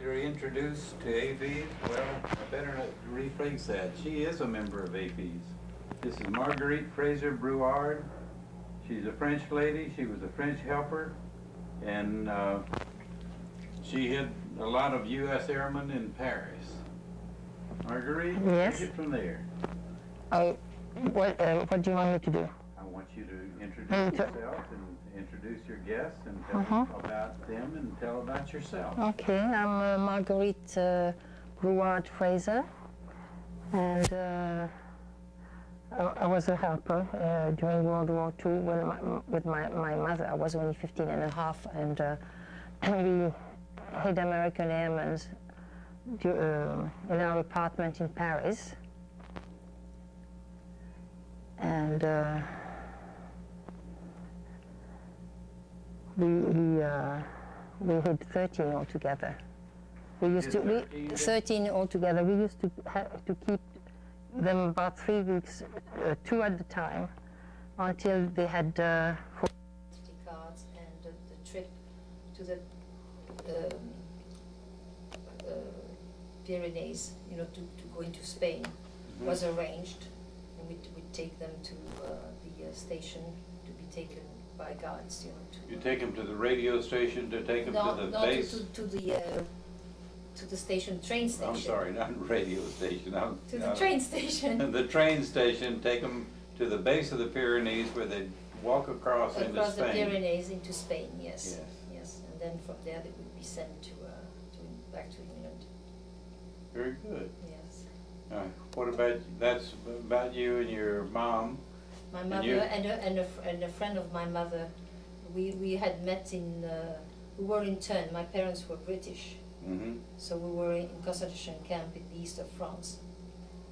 like to introduce to AFEES, well, I better not rephrase that. She is a member of AFEES. This is Marguerite Fraser Brouard. She's a French lady. She was a French helper. And uh, she had a lot of U.S. airmen in Paris. Marguerite, Yes. take it from there. Oh, what, uh, what do you want me to do? I want you to Mm, introduce yourself and introduce your guests and tell Uh-huh. about them and tell about yourself. Okay, I'm uh, Marguerite uh, Brouard Fraser, and uh, I, I was a helper uh, during World War II when my, with my, my mother. I was only 15 and a half, and uh, we hid American airmen uh, in our apartment in Paris. And we, we, uh, we hid 13 altogether. We used to, we, 13 altogether. We used to, ha- to keep them about three weeks, uh, two at a time, until they had uh, identity cards and the, the trip to the um, uh, Pyrenees, you know, to, to go into Spain was arranged. And we'd, we'd take them to uh, the uh, station to be taken by guards, you know, to. You take them to the radio station to take them No, to the no, base? to, to, to the, uh, to the station, train station. I'm sorry, not radio station. I'm- To the uh, train station. The train station, take them to the base of the Pyrenees where they walk across into Spain. Across the Spain. Pyrenees into Spain, yes, Yes. yes. And then from there they would be sent to, uh, to, back to England, Very good. yes. Uh, What about, that's about you and your mom? My And mother you- and a, and a, and a friend of my mother, we, we had met in, uh, we were in turn, my parents were British, Mm-hmm. so we were in concentration camp in the east of France.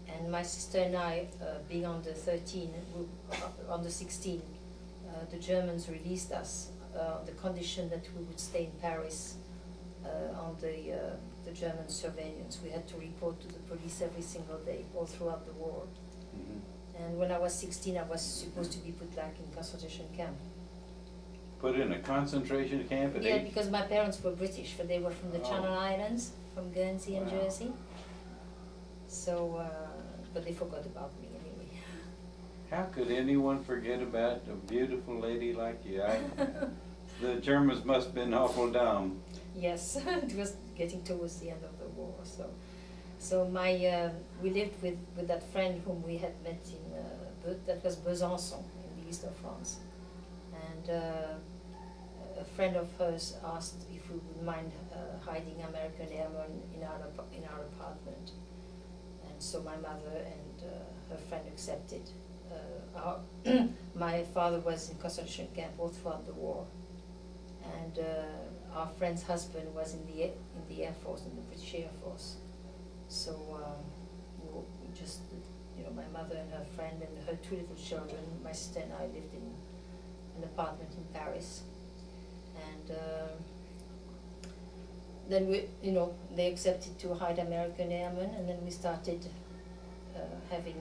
And my sister and I, uh, being on the thirteen, we- uh, on the sixteen, uh, the Germans released us, uh, on the condition that we would stay in Paris, uh, on the, uh, the German surveillance. We had to report to the police every single day, all throughout the war. Mm-hmm. And when I was 16, I was supposed to be put back in concentration camp. Put in a concentration camp at Yeah, eight? because my parents were British, but they were from the Oh. Channel Islands, from Guernsey and Wow. Jersey. So, uh, but they forgot about me anyway. How could anyone forget about a beautiful lady like you? I, the Germans must have been awful dumb. Yes, it was getting towards the end of the war. So, so my uh, we lived with, with that friend whom we had met in uh, that was Besançon in the east of France, and uh, a friend of hers asked if we would mind uh, hiding American airmen in our in our apartment, and so my mother and uh, her friend accepted. Uh, our my father was in concentration camp all throughout the war, and our friend's husband was in the in the Air Force, in the British Air Force. So um, we, just, you know, my mother and her friend and her two little children, my sister and I lived in an apartment in Paris. And um then we, you know, they accepted to hide American airmen, and then we started uh, having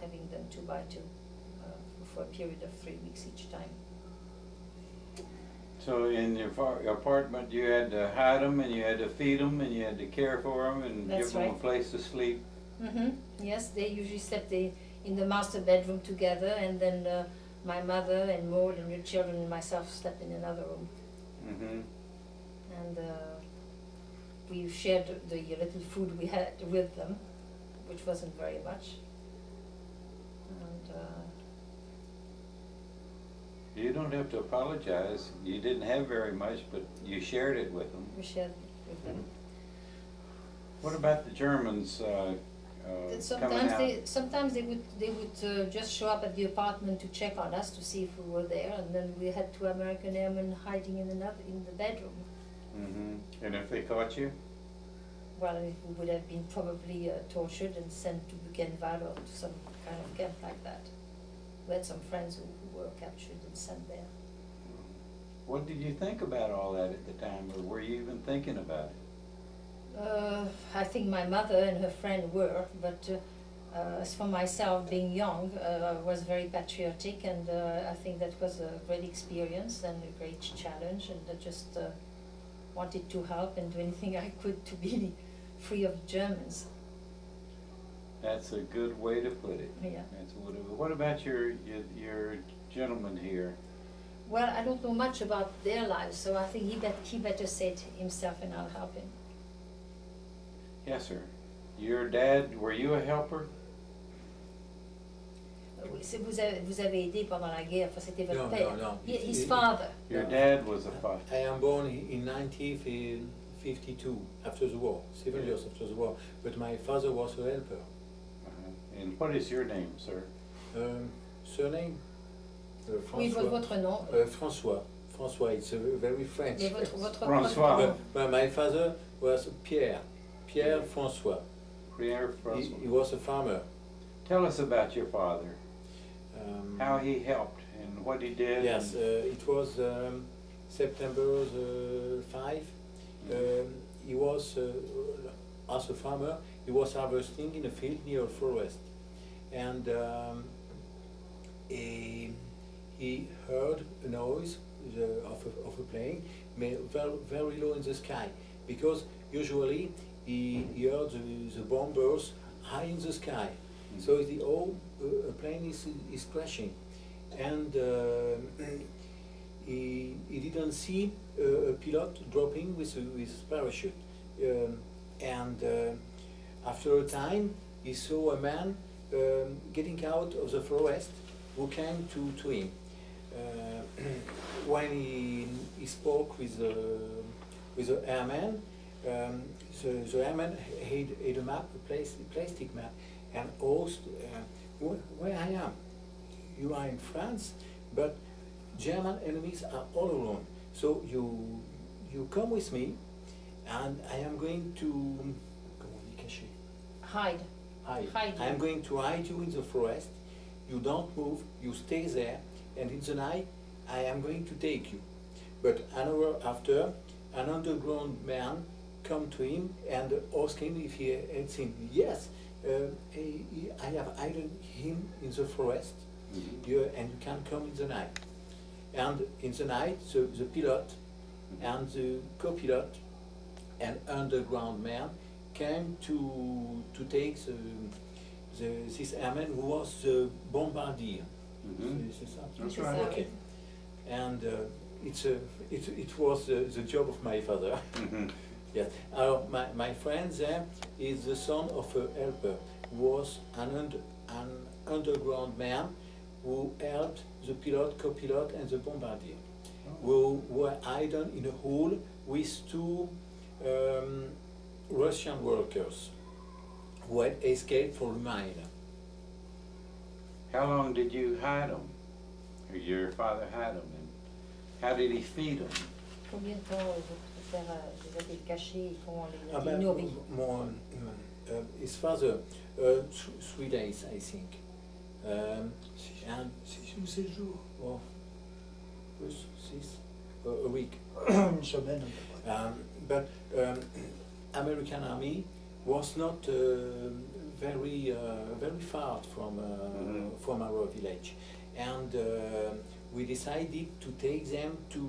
having them two by two uh, for a period of three weeks each time. So in your apartment, you had to hide them and you had to feed them and you had to care for them and That's give them a place to sleep. Mm-hmm. Yes, they usually slept they, in the master bedroom together, and then uh, my mother and Maud and your children and myself slept in another room. Mm-hmm. And uh, we shared the little food we had with them, which wasn't very much. And uh, You don't have to apologize. You didn't have very much, but you shared it with them. we shared with them. What about the Germans uh, uh, Sometimes they sometimes they would they would uh, just show up at the apartment to check on us to see if we were there, and then we had two American airmen hiding in another in the bedroom. Mm -hmm. And if they caught you? Well, we would have been probably uh, tortured and sent to Buchenwald or to some kind of camp like that. We had some friends who were captured and sent there. What did you think about all that at the time, or were you even thinking about it? Uh, I think my mother and her friend were, but uh, uh, as for myself, being young, uh, I was very patriotic, and uh, I think that was a great experience and a great challenge, and I just uh, wanted to help and do anything I could to be free of Germans. That's a good way to put it. Yeah. That's what, what about your, your, your gentleman here? Well, I don't know much about their lives, so I think he bet he better say it himself, and I'll help him. Yes, sir. Your dad, were you a helper? Oui, c'est- Vous avez, vous avez aidé pendant la guerre, enfin, c'était votre Non, père. non, non. Hi- His Il- father. Your No. dad was a father. I am born in 1952, after the war, seven Yeah. years after the war. But my father was a helper. Uh-huh. And what is your name, sir? Um, surname? Uh, Oui, François. votre, votre nom. Uh, François. François, it's a very French. Mais votre, votre François. But, but my father was Pierre, Pierre François. Pierre He, Francois. he was a farmer. Tell us about your father, Um, how he helped and what he did. Yes, uh, it was um, September the 5. Um, he was, uh, as a farmer, he was harvesting in a field near a forest. And um, he, he heard a noise the, of, a, of a plane very, very low in the sky. Because usually he, he heard the, the bombers high in the sky. So the whole uh, plane is, is crashing. And uh, he, he didn't see uh, a pilot dropping with, with his parachute. Um, and uh, after a time, he saw a man um, getting out of the forest who came to, to him. Uh, when he, he spoke with the, with the airman, um, the, the airman had, had a map, a place, plastic map, and asked uh, wh- where I am. You are in France, but German enemies are all around. So you, you come with me, and I am going to comment on dit cacher? Hide. hide. Hide I am going to hide you in the forest. You don't move. You stay there, and in the night I am going to take you. But an hour after, an underground man come to him and ask him if he had seen. Yes, uh, I have hidden him in the forest. Mhm. You, and you can come in the night. And in the night, the, the pilot and the co-pilot and underground man came to to take the, the this airman who was the bombardier. Mhm. C'est- c'est? That's right. Okay. And uh, it's a, it, it was the, the job of my father. Mhm. yes. Alors, my, my friend there is the son of a helper, who was an, und, an underground man who helped the pilot, co-pilot and the bombardier, who were hidden in a hole with two um, Russian workers who had escaped from Romania. How long did you hide them? Or your father hide them? And how did he feed them? Combien de temps votre père les a-t-il cachés et comment les a-t-il nourris mon, uh, his father, uh, th three days, I think. Um, and Six ou sept jours, oh, plus six, a, a week. une semaine à peu près. Um, but um, American army was not uh, very uh, very far from uh, Mhm. from our village, and uh, we decided to take them to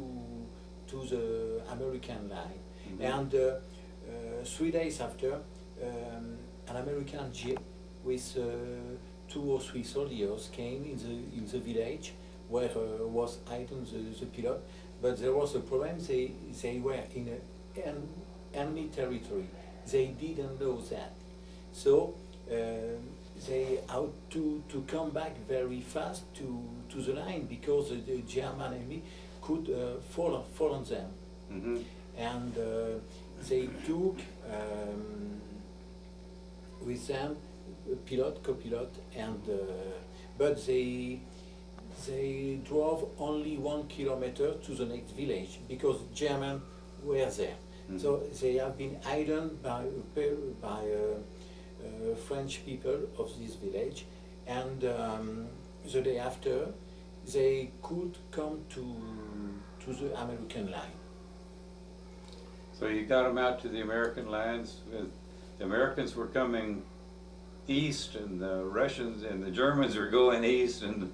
to the American line. Mhm. And uh, uh, three days after, um, an American jeep with uh, two or three soldiers came in the in the village where uh, was hidden the, the pilot. But there was a problem. They they were in a, enemy territory. They didn't know that, so they had to to come back very fast to to the line because the, German enemy could uh, fall fall on them Mhm. and uh, they took um, with them pilot, co-pilot, and uh, but they they drove only one kilometer to the next village because German were there. Mhm. So they have been hidden by by uh, uh, French people of this village, and um, the day after they could come to to the American line. So you got them out to the American lands. with- The Americans were coming east, and the Russians and the Germans were going east, and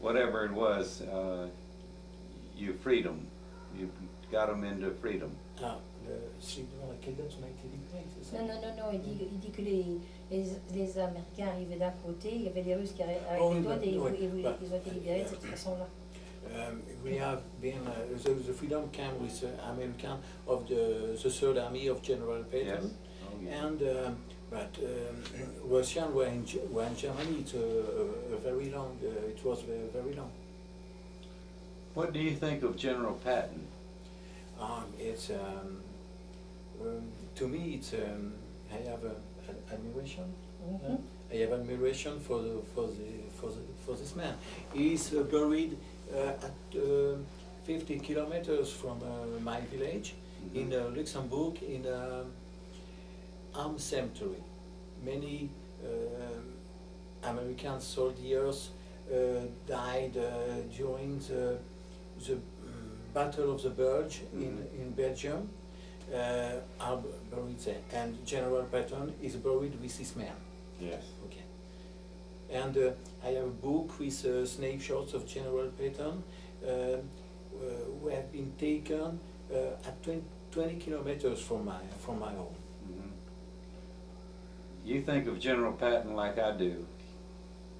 whatever it was, uh, you freed them. You got them into freedom. Ah, le, c'est dans laquelle date on a été libéré, c'est ça Non, non, non, non, il dit, il dit que les, les, les Américains arrivaient d'un côté, il y avait les Russes qui arri- Oh, arrivaient oui, de l'autre bah, et ils- ouais, ils, bah. ils ont été libérés de cette façon-là. Um, we have been, uh, the, the freedom came with uh, American of the, the Third Army of General Yes. Patton. Oh, yeah. And, um, but um, Russians were in, were in Germany, it's a, a, a very long, uh, it was very, very long. What do you think of General Patton? Um, it's, um, um, to me, it's, um, I have a, an admiration. Mhm. I have admiration for the, for the, for the, for this man. He's uh, buried uh, at uh, 50 kilometers from uh, my village in uh, Luxembourg in a armed cemetery. Many uh, American soldiers uh, died uh, during the, the mm, Battle of the Bulge in, Mhm. in Belgium. Uh, are buried and General Patton is buried with his men. Yes. Okay. And uh, I have a book with uh, snapshots of General Patton uh, uh, who have been taken uh, at 20, 20 kilometers from my, from my home. Mhm. You think of General Patton like I do.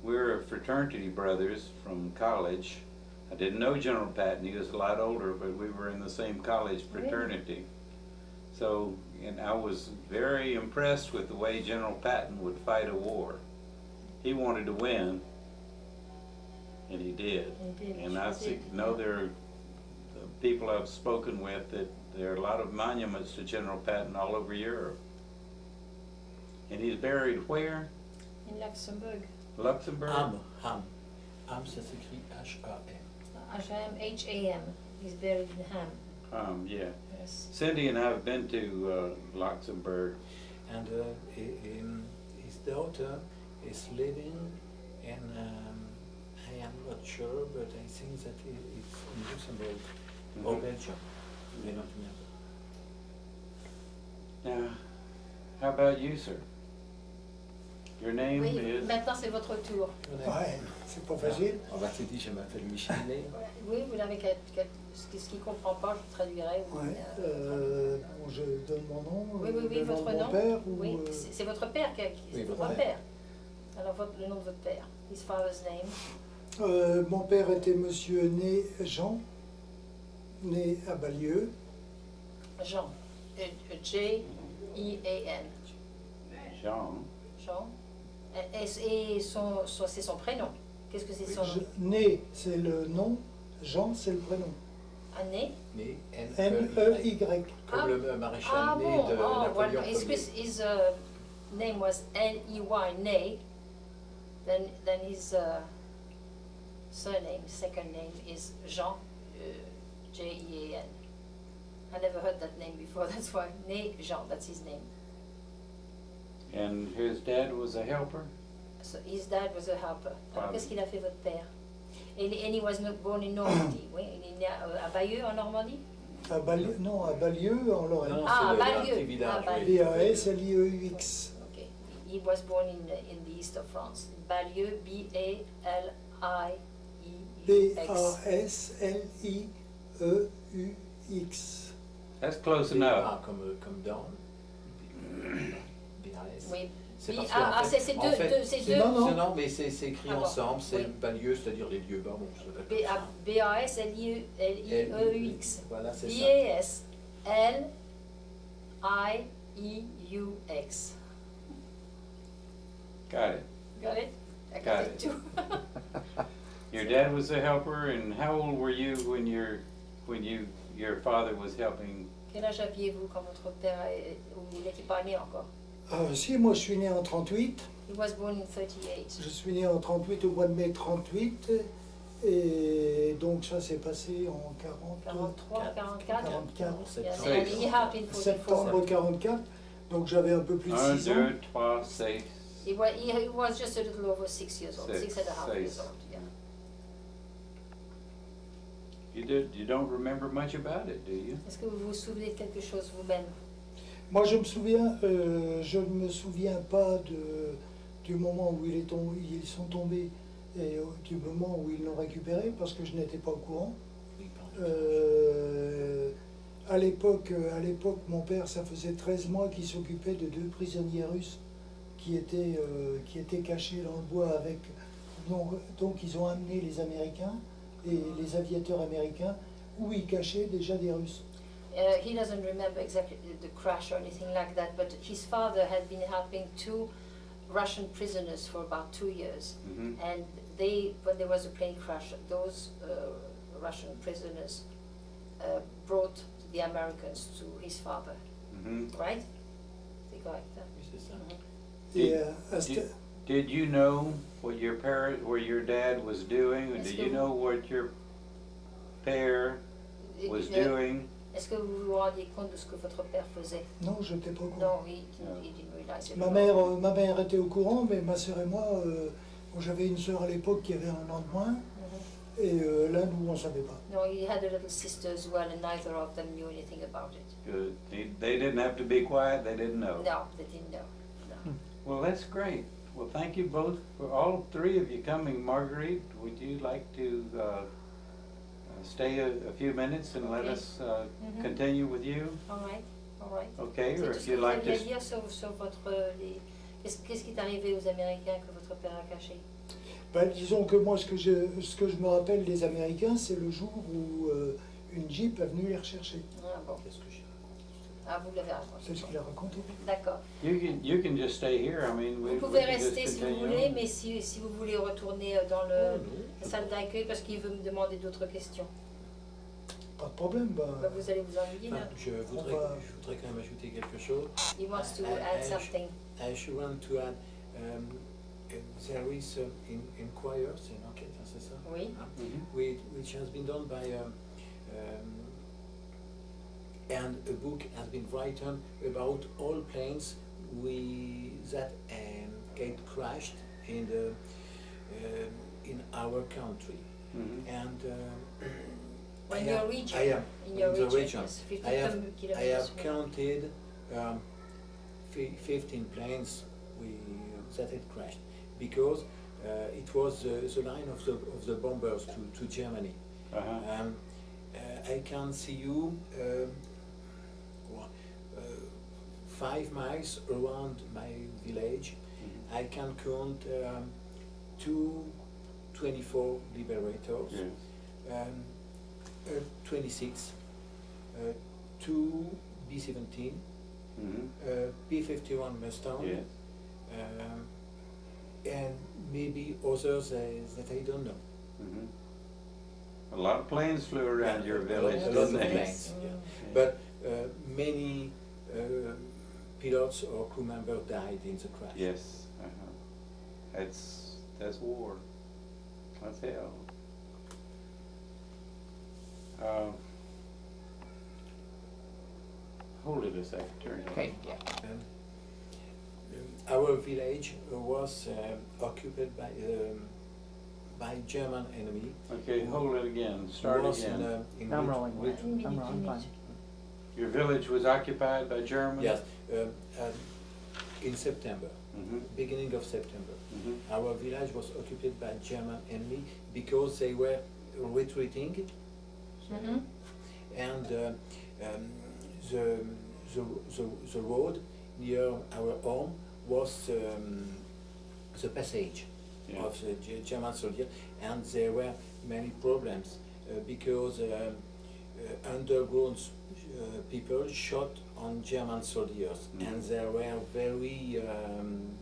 We're fraternity brothers from college. I didn't know General Patton, he was a lot older, but we were in the same college Really? fraternity. So, and I was very impressed with the way General Patton would fight a war. He wanted to win, and he did. He did, And I see, did, know there are the people I've spoken with that there are a lot of monuments to General Patton all over Europe. And he's buried where? In Luxembourg. Luxembourg? Ham, Ham. Ham, ça s'écrit H-A-M. H-A-M, H-A-M. He's buried in Ham. Um, yeah. Yes. Cindy and I have been to uh, Luxembourg. And uh, his daughter is living in, um, I am not sure, but I think that it's in Luxembourg or Mhm. Belgium. I don't remember. Now, how about you, sir? Your name Oui, is? maintenant c'est votre tour. Ouais, c'est pas facile. On va te dire, je m'appelle Michel. Oui, vous quel- quel- ce qui- ne comprend pas, je traduirai. ou, Ouais. euh, Euh, bon, je donne mon nom, Oui, oui, oui, votre nom. père ou Oui, euh, c'est votre père qui a. Oui, c'est votre père. Alors votre, le nom de votre père. His father's name? euh, mon père était monsieur né Jean, né à Balieu. Jean. J-I-A-N. Jean. Jean. Et, son, son- c'est son prénom. Qu'est-ce que c'est son Je- nom né, c'est le nom, Jean, c'est le prénom. Année Né, N-E-Y. Comme le maréchal Ah né bon, de oh, Napoléon well, his, Ier. his uh, name was N-E-Y, Ney. Then, then his uh, surname, second name is Jean, uh, J-E-A-N. I never heard that name before, that's why. Ney Jean, that's his name. And his dad was a helper? So his dad was a helper. Alors qu'est-ce qu'il a fait votre père? And, and he was not born in Normandy. oui, il est né à, à Bayeux en Normandie? À Baslieux, non, à Baslieux, en Lorraine. Non, Ah, c'est le- Baslieux. un petit village, Ah, oui. B-A-S-L-I-E-U-X. Okay. He was born in the, in the east of France. Bayeux, E B-A-L-I-E-U-X. B-A-S-L-I-E-U-X. That's close enough. ah, comme, euh, comme down. Oui. Parce ah, ah, c'est c'est en deux, fait, deux, deux. Non, non. mais c'est écrit Ah bon, ensemble, c'est oui. Balieu, c'est-à-dire les lieux, bah bon, B-A-S-L-I-E-U-X. Voilà, c'est ça. B-A-S-L-I-U-X. Got it. Got it? I Got got it. it too. Your dad was a helper, and how old were you when your, when you, your father was helping? Quel âge aviez-vous quand votre père, ou il n'était pas né encore? Euh, si, moi je suis né en 38. He was born in 38. Je suis né en 38, au mois de mai 38. Et donc ça s'est passé en 40, 43, 44? 44. Yeah, Septembre. and he helped in 44. septembre 44. Donc j'avais un peu plus de Un, 6 ans. deux, trois, six. He was, he, was just a little over six years old, Six, six and a half six. years old, yeah. You did, you don't remember much about it, do you? Est-ce que vous vous souvenez de quelque chose vous-même? Moi je me souviens, euh, je ne me souviens pas de, du moment où il est tombé- ils sont tombés et euh, du moment où ils l'ont récupéré parce que je n'étais pas au courant. Euh, À l'époque, à l'époque, mon père, ça faisait 13 mois qu'il s'occupait de deux prisonniers russes qui étaient, euh, qui étaient cachés dans le bois avec. Donc, donc ils ont amené les Américains et les aviateurs américains où ils cachaient déjà des Russes. Uh, he doesn't remember exactly the- the crash or anything like that, but his father had been helping two Russian prisoners for about two years. Mhm. And they, when there was a plane crash, those uh, Russian prisoners uh, brought the Americans to his father, Mhm. right? C'est correct, hein? Oui, c'est ça. Et Did- did- Did you know what your parent, what your dad was doing? Or did you know what your père Et- was euh, doing? Est-ce que vous vous rendiez compte de ce que votre père faisait non, je n'étais pas au courant. Non, realize it. Ma mère, euh, ma mère était au courant, mais ma sœur et moi, euh, bon, j'avais une sœur à l'époque qui avait un an de moins, Mhm. et euh, là, nous, on ne savait pas. No, he had a little sister as well, and neither of them knew anything about it. Good. They, they didn't have to be quiet, they didn't know. No, they didn't know. No. Well, that's great. Well, thank you both, for all three of you coming. Marguerite, would you like to uh, stay a a few minutes and let Okay. us uh, Mhm. continue with you? All right, all right. Okay, C'est or tout if ce que you'd vous like aviez à to... dire sur, sur votre... euh, les- Qu'est-ce qu'est-ce qui est arrivé aux Américains que votre père a caché? Ben, disons que moi, ce que, je, ce que je me rappelle des Américains, c'est le jour où euh, une Jeep est venue les rechercher. Ah bon, Qu'est-ce que j'ai ah vous l'avez C'est raconté. ce qu'il a raconté. D'accord. You can, you can just stay here, I mean, we Vous pouvez rester si vous voulez, mais si, si vous voulez retourner euh, dans Oh, le, non, la salle d'accueil parce qu'il veut me demander d'autres questions, Pas de problème. Ben, bah, vous allez vous ennuyer là. je, voudrais, va- je voudrais quand même ajouter quelque chose. He wants to I- I- add I- something. I should want to add, um, there is uh, in, in choir, c'est une enquête, hein, c'est ça? Oui. Hein? Mhm. Which, which has been done by, um, um, and a book has been written about all planes we, that um, get crashed in the, um, in our country. Mhm. And um, I In have- your region. I am In your in the region, region. yes, I have, kilo- I have away. counted um, fi- 15 planes we, that had crashed because uh, it was the, the line of the, of the bombers to, to Germany. Uh-huh. Um, uh, I can see you um, uh, five miles around my village. Mhm. I can count um, two 24 liberators Yes. um, uh, 26, uh, two B-17, Mhm. uh, P-51 Mustang, Yes. um, and maybe others uh, that I don't know. Mhm. A lot of planes flew around Yeah, your village, a lot didn't of they? planes. Yeah. But uh, many uh, pilots or crew member died in the crash. Yes, uh-huh. That's, that's war. That's hell. Uh, Hold it a second, turn it. Okay, yeah. Um, um, our village was uh, occupied by um, by German enemy. Okay, hold it again, start was in, uh, in I'm rolling. which- I'm rolling. fine. Your village was occupied by Germans? Yes, um, in September, Mhm, beginning of September. mhm. Our village was occupied by German enemy because they were retreating Mhm. and uh, um, the, the, the, the road near our home was um, the passage Yeah. of the Ge- German soldier and there were many problems uh, because um, uh, underground uh, people shot on German soldiers Mhm. and they were very um,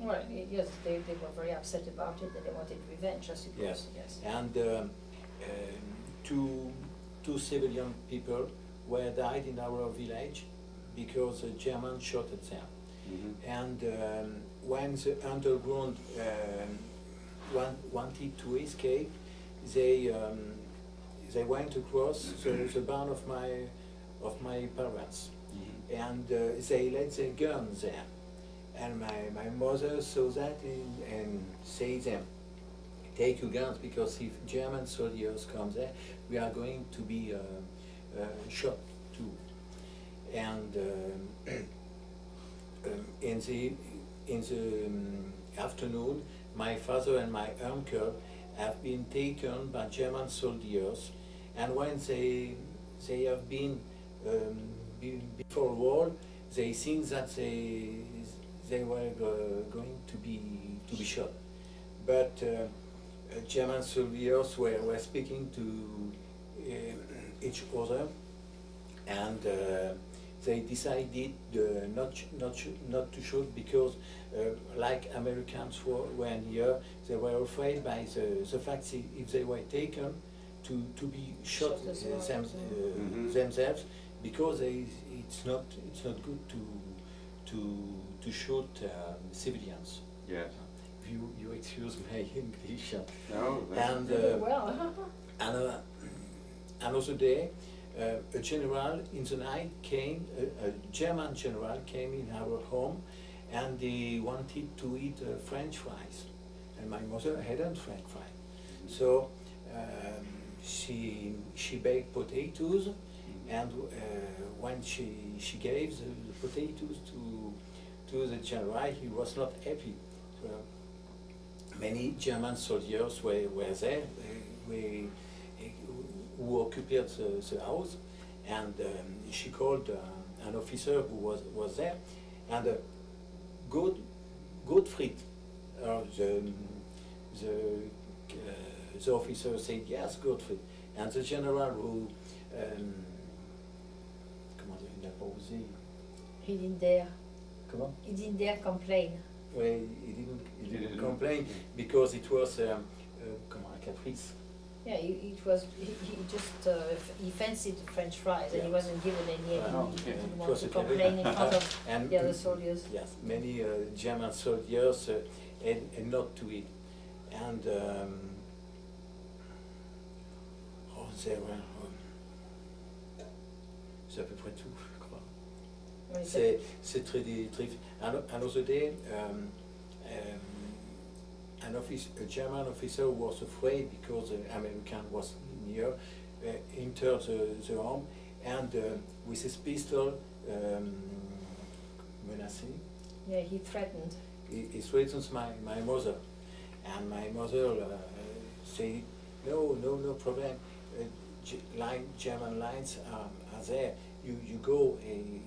Well, yes, they, they were very upset about it and they wanted revenge, I suppose, Yes. yes. and um, um, two, two civilian people were died in our village because the Germans shot at them. Mhm. And um, when the underground um, want, wanted to escape, they um, they went across the, the barn of my of my parents, Mhm. and uh, they let their guns there. And my, my mother saw that and, and said them, take your guns because if German soldiers come there, we are going to be uh, uh, shot too. And um, um, in the in the um, afternoon, my father and my uncle have been taken by German soldiers, and when they they have been um, before war. They think that they they were go, going to be to be shot, but uh, German soldiers were, were speaking to uh, each other, and uh, they decided uh, not not not to shoot because, uh, like Americans were, were here, they were afraid by the, the fact if they were taken to, to be shot, Shot as uh, well, them, yeah. uh, Mhm. themselves because they, it's not it's not good to to to shoot um, civilians. Yes. If you you excuse my English. uh, No, that's- And uh, well. and uh, another day, uh, a general in the night came, a, a German general came in our home, and he wanted to eat uh, French fries, and my mother hadn't French fries, so um, she she baked potatoes, and uh, when she she gave the, the potatoes to to the general, he was not happy. So, many German soldiers were, were there, uh, we, who occupied the, the house, and um, she called uh, an officer who was, was there, and uh, good, Gottfried, uh, the, the, uh, the officer said, yes, Gottfried, and the general who, um, comment dire, il n'a pas osé, He didn't dare. comment? He didn't dare complain. Well, he didn't, he He didn't didn't. complain because it was um, uh, comment, un caprice. Yeah, it, it was. He, he just uh, f- he fancied French fries, and he wasn't given any. Right. He, Oh, he okay. didn't It want to complain in front of And the other soldiers. Yes, many uh, German soldiers uh, had, had not to eat. And um, oh, there were. Um, c'est à peu près tout, je crois. Right, C'est très, très. An- Another day, um, um, an office, a German officer was afraid because the American was near, uh, entered the, the home and uh, with his pistol um, menacing. Yeah, he threatened. He, he threatens my, my mother, and my mother uh, said, no, no, no problem. Uh, line, German lines are, are there. You, you go and,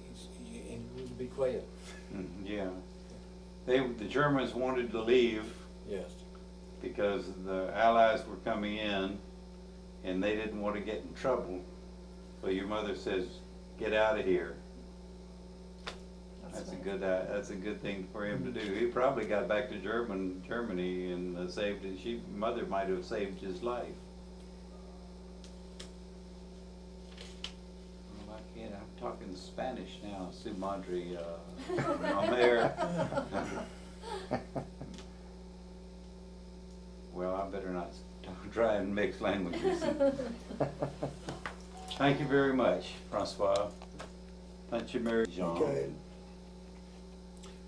you, and you will be quiet. Mm, Yeah. They, the Germans wanted to leave Yes. because the Allies were coming in and they didn't want to get in trouble. So your mother says, get out of here. That's a right. good, uh, that's a good thing for him to do. He probably got back to German, Germany and uh, saved, his- she, mother might have saved his life. Well, I can't, I'm talking Spanish now, su madre, uh, mamer. Well, I better not try and mix languages. Thank you very much, Francois. Thank you, Mary Jean. Michael.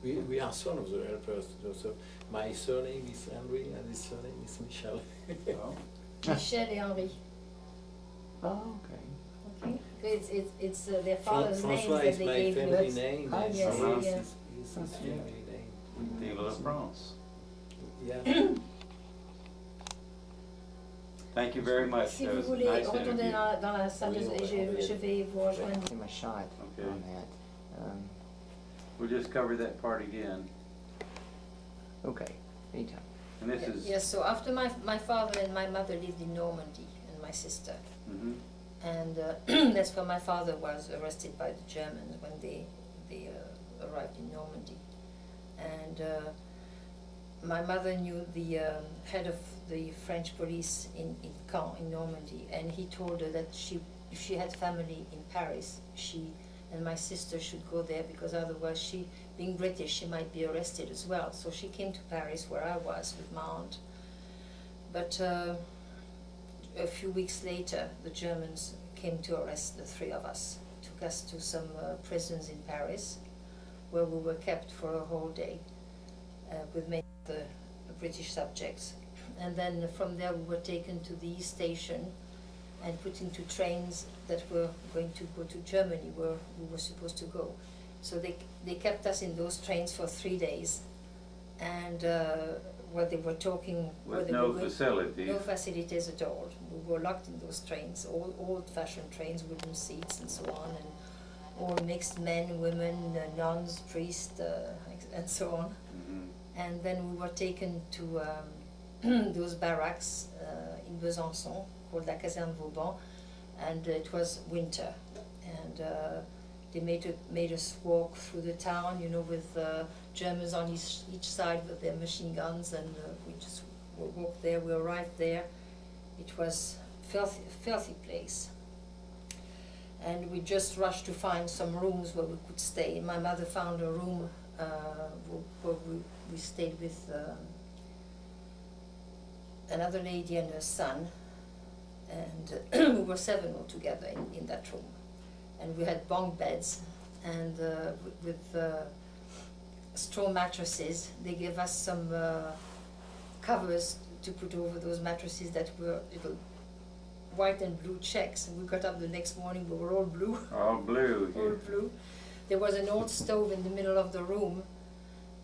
We, we are son of the helpers. So my surname is Henry and his surname is Michel. Oh. Michel et Henri. Oh, okay. Okay. It's it's it's uh, their Fran- father's names François that is they my gave family you. Name. I and see. Henry Yes, is yes. his- is his family name. Vive la France. Yeah. Thank you very much. Si That vous was a voulez nice retourner interview. dans, dans la salle, Oui, de- on va- et on va je, y je vais vous rejoindre. Give my shot Okay. on that. Um, We'll just cover that part again. okay, anytime. And this is. Yes, so after my, my father and my mother lived in Normandy, and my sister, Mhm. And uh, that's where my father was arrested by the Germans when they, they uh, arrived in Normandy. And uh, my mother knew the um, head of the French police in, in Caen, in Normandy, and he told her that she, if she had family in Paris, she and my sister should go there because otherwise she, being British, she might be arrested as well. So she came to Paris where I was with my aunt. But uh, a few weeks later, the Germans came to arrest the three of us, took us to some uh, prisons in Paris, where we were kept for a whole day uh, with many of the British subjects. And then from there, we were taken to the East Station and put into trains that were going to go to Germany, where we were supposed to go. So they, they kept us in those trains for three days. And uh, what they were talking, With no were facilities. No facilities at all. We were locked in those trains, old, old-fashioned trains, wooden seats and so on, and all mixed men, women, uh, nuns, priests, uh, and so on. Mhm. And then we were taken to um, those barracks uh, in Besançon called La Caserne Vauban, and it was winter. And uh, they made, it, made us walk through the town, you know, with uh, Germans on each, each side with their machine guns, and uh, we just walked there. We arrived there. It was filthy, filthy place. And we just rushed to find some rooms where we could stay. My mother found a room uh, where we, we stayed with um, another lady and her son, and we were seven altogether in, in that room. And we had bunk beds, and uh, with, with uh, straw mattresses. They gave us some uh, covers to put over those mattresses that were little white and blue checks. And we got up the next morning, we were all blue All blue. all blue. There was an old stove in the middle of the room,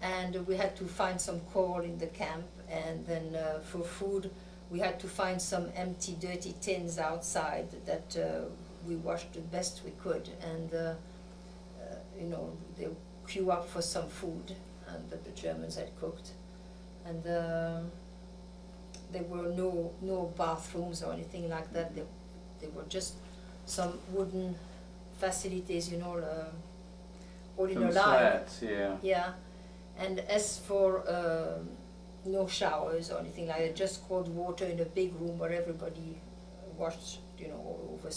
and we had to find some coal in the camp. And then uh, for food, we had to find some empty, dirty tins outside that uh, we washed the best we could. And uh, uh, you know, they queue up for some food and that the Germans had cooked. And um there were no no bathrooms or anything like that. They, they were just some wooden facilities, you know, uh, all in a line. yeah. Yeah, and as for um, no showers or anything like that, just cold water in a big room where everybody washed, you know, over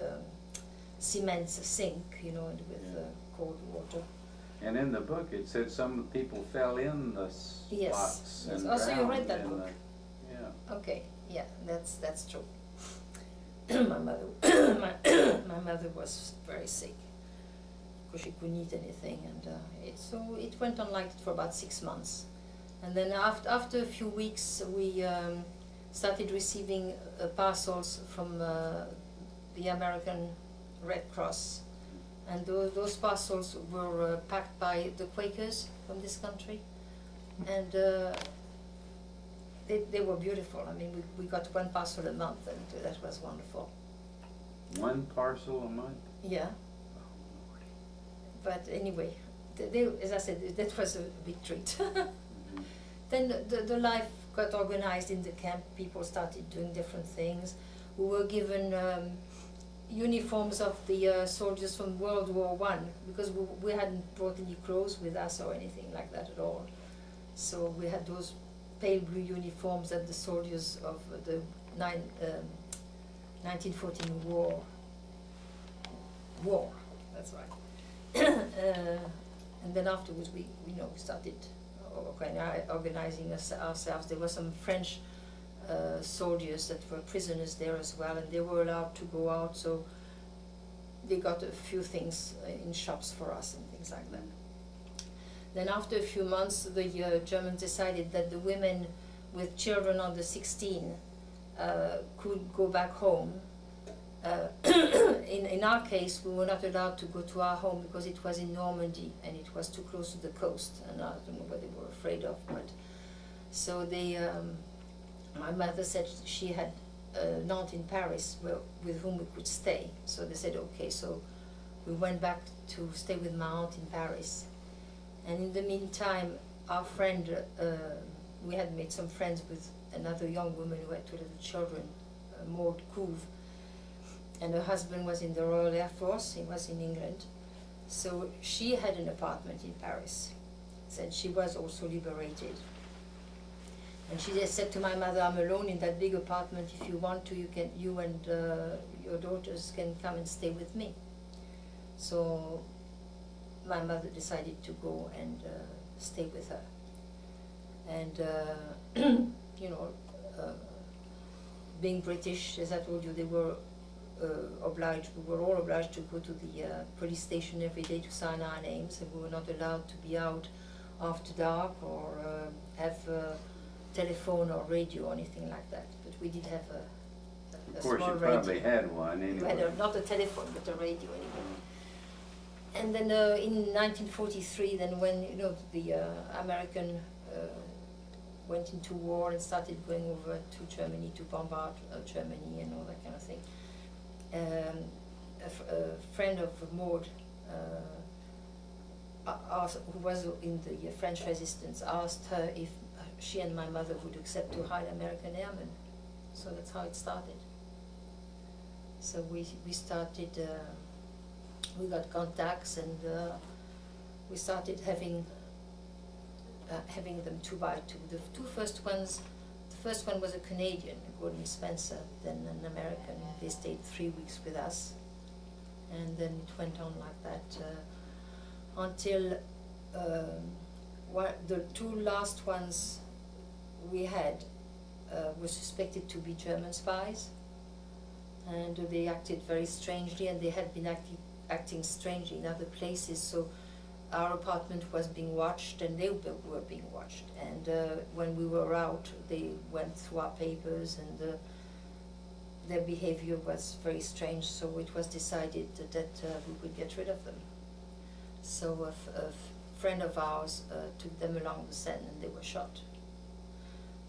um, cement sink, you know, and with uh, cold water. And in the book, it said some people fell in the Yes, spots yes. and Also, you read that book. the- Yeah. Okay, yeah, that's that's true. my mother, my, my mother was very sick because she couldn't eat anything, and uh, it so it went on like that for about six months, and then after after a few weeks we um, started receiving uh, parcels from uh, the American Red Cross, and those those parcels were uh, packed by the Quakers from this country, and. Uh, they, they were beautiful. I mean, we, we got one parcel a month, and that was wonderful. One parcel a month? Yeah. But anyway, they, they, as I said, that was a big treat. Mhm. then the, the life got organized in the camp. People started doing different things. We were given um, uniforms of the uh, soldiers from World War One because we, we hadn't brought any clothes with us or anything like that at all. So we had those pale blue uniforms that the soldiers of the nine, um, 1914 war. War, that's right. uh, and then afterwards, we, you know, we started organi- organizing ourselves. There were some French uh, soldiers that were prisoners there as well, and they were allowed to go out. So they got a few things in shops for us and things like that. Then after a few months, the uh, Germans decided that the women with children under 16 uh, could go back home. Uh, in, in our case, we were not allowed to go to our home because it was in Normandy and it was too close to the coast, and I don't know what they were afraid of. But so they, um, my mother said she had an aunt in Paris where, with whom we could stay. So they said, okay. So we went back to stay with my aunt in Paris. And in the meantime, our friend, uh, we had made some friends with another young woman who had two little children, uh, Maud Couve. And her husband was in the Royal Air Force, he was in England. So she had an apartment in Paris. And she was also liberated. And she just said to my mother, I'm alone in that big apartment. If you want to, you can, you and uh, your daughters can come and stay with me. So my mother decided to go and uh, stay with her. And, uh, you know, uh, being British, as I told you, they were uh, obliged, we were all obliged to go to the uh, police station every day to sign our names, and we were not allowed to be out after dark or have telephone or radio or anything like that. But we did have a, a, a Of course, small you radio. probably had one anyway. a, not a telephone, but a radio anyway. And then uh, in 1943, then when you know the uh, American uh, went into war and started going over to Germany to bombard uh, Germany and all that kind of thing. Um, a, friend of Maud, uh, asked, who was in the French resistance, asked her if she and my mother would accept to hide American airmen. So that's how it started. So we, we started, uh, we got contacts and uh, we started having, uh, having them two by two. The two first ones, the first one was a Canadian, Gordon Spencer, then an American. They stayed three weeks with us. And then it went on like that uh, until um, one, the two last ones we had uh, were suspected to be German spies, and they acted very strangely, and they had been acting acting strangely in other places. So our apartment was being watched, and they were being watched. And uh, when we were out, they went through our papers, and uh, their behavior was very strange. So it was decided that uh, we would get rid of them. So a, a friend of ours uh, took them along the Seine, and they were shot.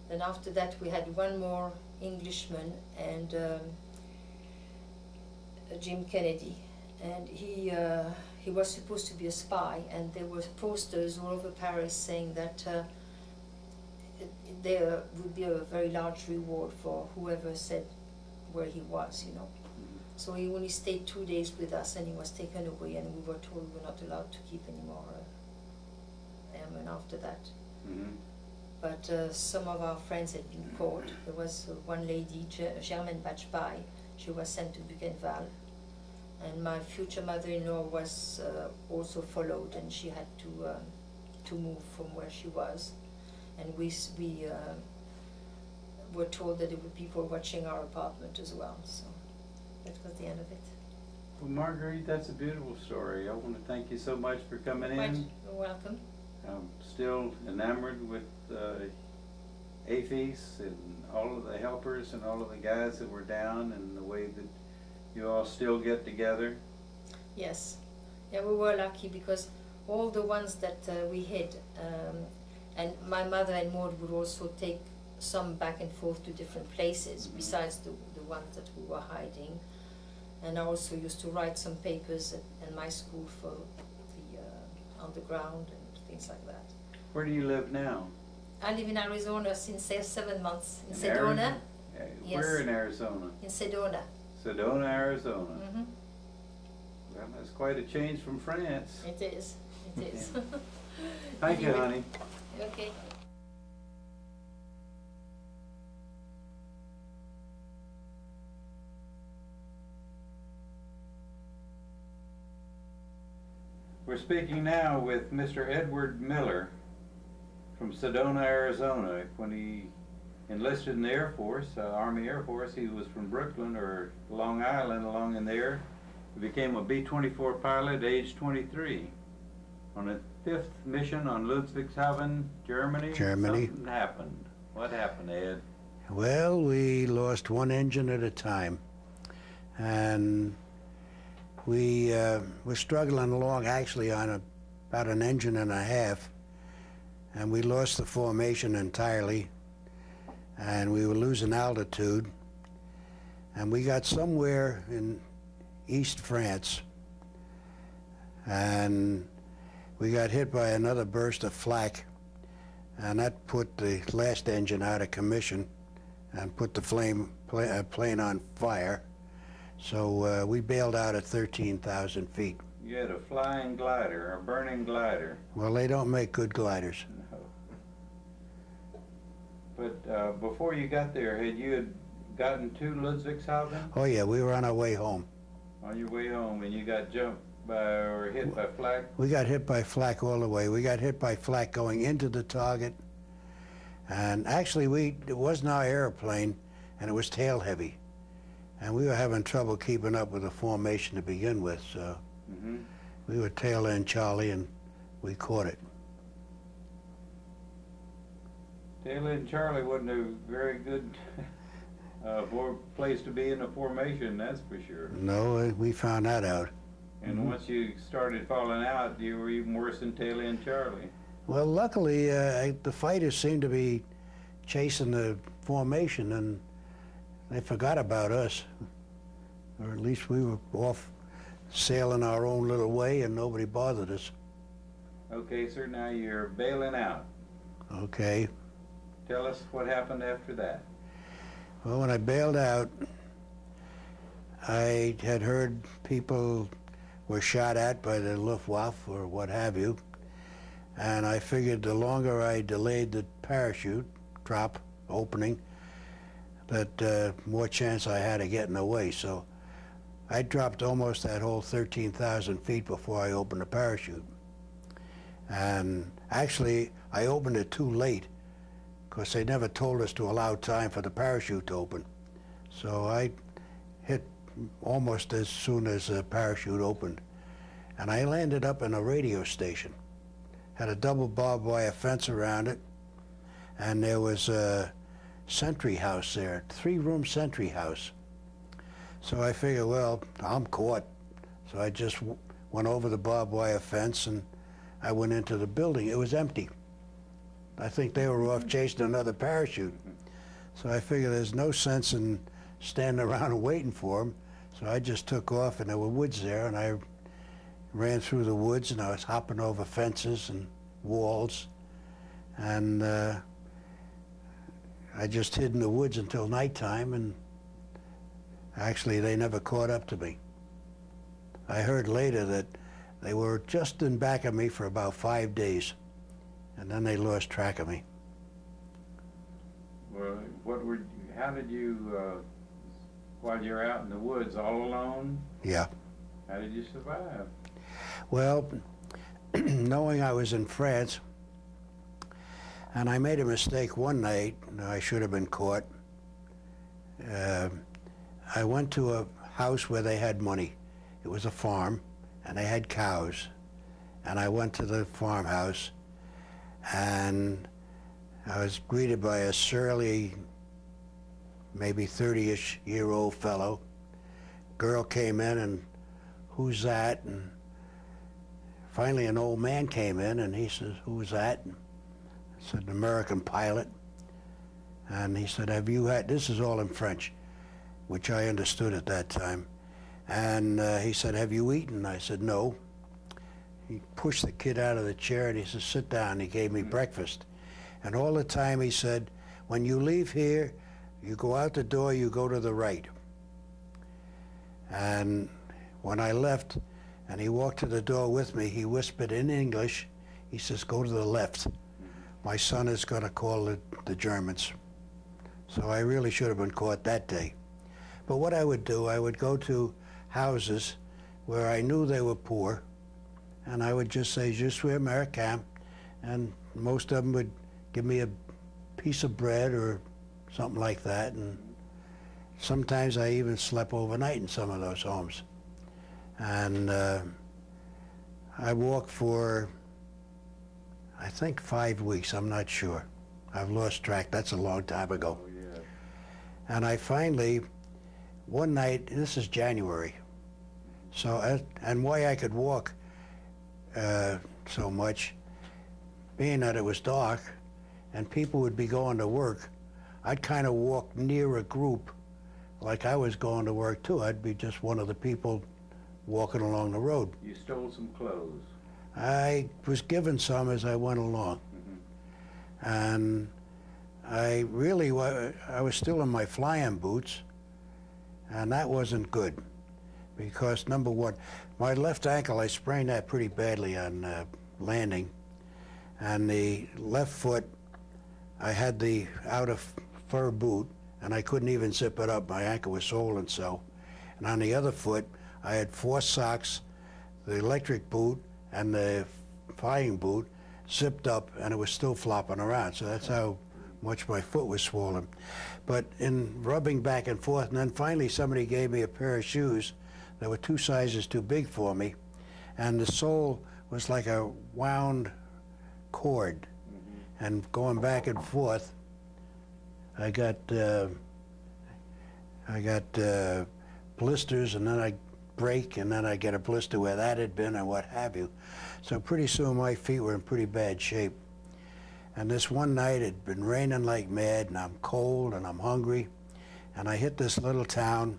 Then after that, we had one more Englishman and um, uh, Jim Kennedy, and he uh, he was supposed to be a spy, and there were posters all over Paris saying that uh, there would be a very large reward for whoever said where he was, you know. So he only stayed two days with us, and he was taken away, and we were told we were not allowed to keep any more uh, airmen after that Mhm. But uh, some of our friends had been caught. There was uh, one lady, Ge- Germaine Bachpai, she was sent to Buchenwald. And my future mother-in-law was uh, also followed and she had to, um, to move from where she was. And we, we uh, were told that there were people watching our apartment as well, so that was the end of it. Well, Marguerite, that's a beautiful story. I want to thank you so much for coming Quite- in. You're welcome. I'm still enamored with uh, AFEES and all of the helpers and all of the guys that were down and the way that you all still get together. Yes, yeah, we were lucky because all the ones that uh, we hid, um, and my mother and Maud would also take some back and forth to different places Mhm. besides the, the ones that we were hiding. And I also used to write some papers at, in my school for the uh, underground and things like that. Where do you live now? I live in Arizona since se- seven months in In Sedona. Arizona? Uh, Where in Arizona? In Sedona. Sedona, Arizona. hmm Well, that's quite a change from France. It is. It is. Thank you, Anyway, honey. Okay. We're speaking now with Mr. Edward Miller from Sedona, Arizona. When he enlisted in the Air Force, uh, Army Air Force, he was from Brooklyn or Long Island along in there. He became a B-24 pilot at age 23. On a fifth mission on Ludwigshafen, Germany, Germany. something happened. What happened, Ed? Well, we lost one engine at a time. And we uh, were struggling along actually on a, about an engine and a half. And we lost the formation entirely. And we were losing altitude. And we got somewhere in East France. And we got hit by another burst of flak. And that put the last engine out of commission and put the flame pla- uh, plane on fire. So uh, we bailed out at 13,000 feet. You had a flying glider, a burning glider. Well, they don't make good gliders. No. But uh, before you got there, had you had gotten to Ludwigshafen Oh yeah, we were on our way home. on your way home and you got jumped by or hit by flak? We got hit by flak all the way. We got hit by flak going into the target. And actually, we it wasn't our airplane, and it was tail heavy. And we were having trouble keeping up with the formation to begin with, so hmm we were tail end Charlie, and we caught it. Tail end Charlie wasn't a very good uh, place to be in a formation, that's for sure. No, we found that out. And Mhm. once you started falling out, you were even worse than tail end Charlie. Well, luckily, uh, the fighters seemed to be chasing the formation, and they forgot about us. Or at least we were off sailing our own little way, and nobody bothered us. Okay, sir, now you're bailing out. Okay. Tell us what happened after that. Well, when I bailed out, I had heard people were shot at by the Luftwaffe or what have you, and I figured the longer I delayed the parachute drop opening, that uh, more chance I had of getting away. So I dropped almost that whole 13,000 feet before I opened the parachute. And actually, I opened it too late because they never told us to allow time for the parachute to open. So I hit almost as soon as the parachute opened. And I landed up in a radio station. Had a double barbed wire fence around it, and there was a sentry house there, three-room sentry house. So I figured, well, I'm caught. So I just w- went over the barbed wire fence and I went into the building. It was empty. I think they were off chasing another parachute. So I figured there's no sense in standing around and waiting for them. So I just took off, and there were woods there, and I ran through the woods, and I was hopping over fences and walls, and uh, I just hid in the woods until nighttime, and actually they never caught up to me. I heard later that they were just in back of me for about five days, and then they lost track of me. Well, what were, how did you, uh, while you're out in the woods all alone, Yeah. how did you survive? Well, knowing I was in France, and I made a mistake one night, I should have been caught. Uh, I went to a house where they had money. It was a farm, and they had cows. And I went to the farmhouse, and I was greeted by a surly, maybe 30-ish year old fellow. Girl came in, and who's that? And finally an old man came in and he says, who's that? I said, an American pilot. And he said, have you had, this is all in French, which I understood at that time. And uh, he said, have you eaten? I said, no. He pushed the kid out of the chair and he said, sit down. He gave me breakfast. And all the time he said, when you leave here, you go out the door, you go to the right. And when I left, and he walked to the door with me. He whispered in English, he says, go to the left. My son is going to call the, the Germans. So I really should have been caught that day. But what I would do, I would go to houses where I knew they were poor, and I would just say, Je suis Americain, and most of them would give me a piece of bread or something like that, and sometimes I even slept overnight in some of those homes. And uh, I walked for, I think, five weeks. I'm not sure. I've lost track. That's a long time ago. Oh, yeah. And I finally, one night, this is January, so, and why I could walk uh, so much, being that it was dark and people would be going to work, I'd kind of walk near a group like I was going to work too. I'd be just one of the people walking along the road. You stole some clothes. I was given some as I went along. And I really, I was still in my flying boots, and that wasn't good. Because number one, my left ankle, I sprained that pretty badly on uh, landing. And the left foot, I had the outer fur boot, and I couldn't even zip it up. My ankle was swollen so. And on the other foot, I had four socks, the electric boot, and the flying boot zipped up, and it was still flopping around. So that's how much my foot was swollen. But in rubbing back and forth, and then finally somebody gave me a pair of shoes that were two sizes too big for me, and the sole was like a wound cord. And going back and forth, I got uh, I got uh, blisters, and then I break, and then I get a blister where that had been, and what have you. So pretty soon my feet were in pretty bad shape. And this one night it'd been raining like mad, and I'm cold and I'm hungry, and I hit this little town.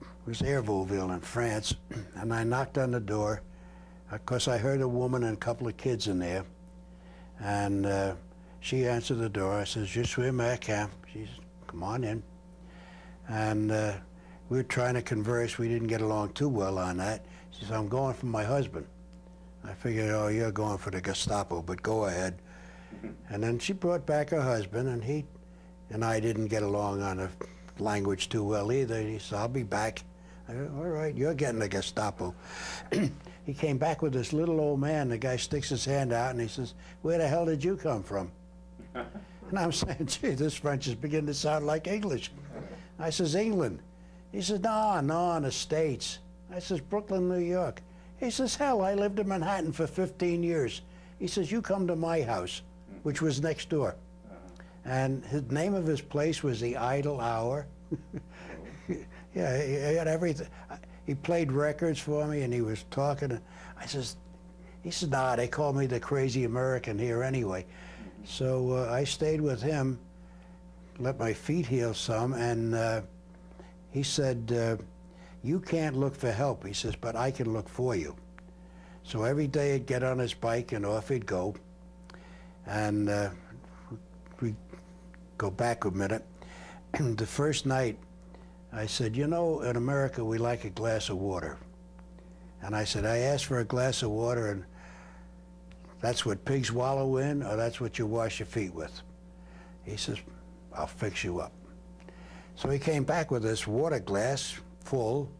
It was Hervauville in France, and I knocked on the door. Of course, I heard a woman and a couple of kids in there, and uh, she answered the door. I says, "Je suis Americain." She says, "Come on in." And uh, we were trying to converse. We didn't get along too well on that. She says, "I'm going for my husband." I figured, "Oh, you're going for the Gestapo, but go ahead." And then she brought back her husband, and he and I didn't get along on the language too well either. He said, "I'll be back." I said, "All right, you're getting the Gestapo." he came back with this little old man. The guy sticks his hand out, and he says, "Where the hell did you come from?" and I'm saying, "Gee, this French is beginning to sound like English." I says, "England." He says, "No, no, in the States." I says, "Brooklyn, New York." He says, "Hell, I lived in Manhattan for 15 years." He says, "You come to my house." which was next door. And his name of his place was the Idle Hour. yeah, he, had everything. He played records for me, and he was talking. I says, he said, nah, they call me the crazy American here anyway. So uh, I stayed with him, let my feet heal some, and uh, he said, uh, you can't look for help, he says, but I can look for you. So every day he'd get on his bike and off he'd go. And uh, we go back a minute. And the first night, I said, you know, in America, we like a glass of water. And I said, I asked for a glass of water, and that's what pigs wallow in, or that's what you wash your feet with. He says, I'll fix you up. So he came back with this water glass full,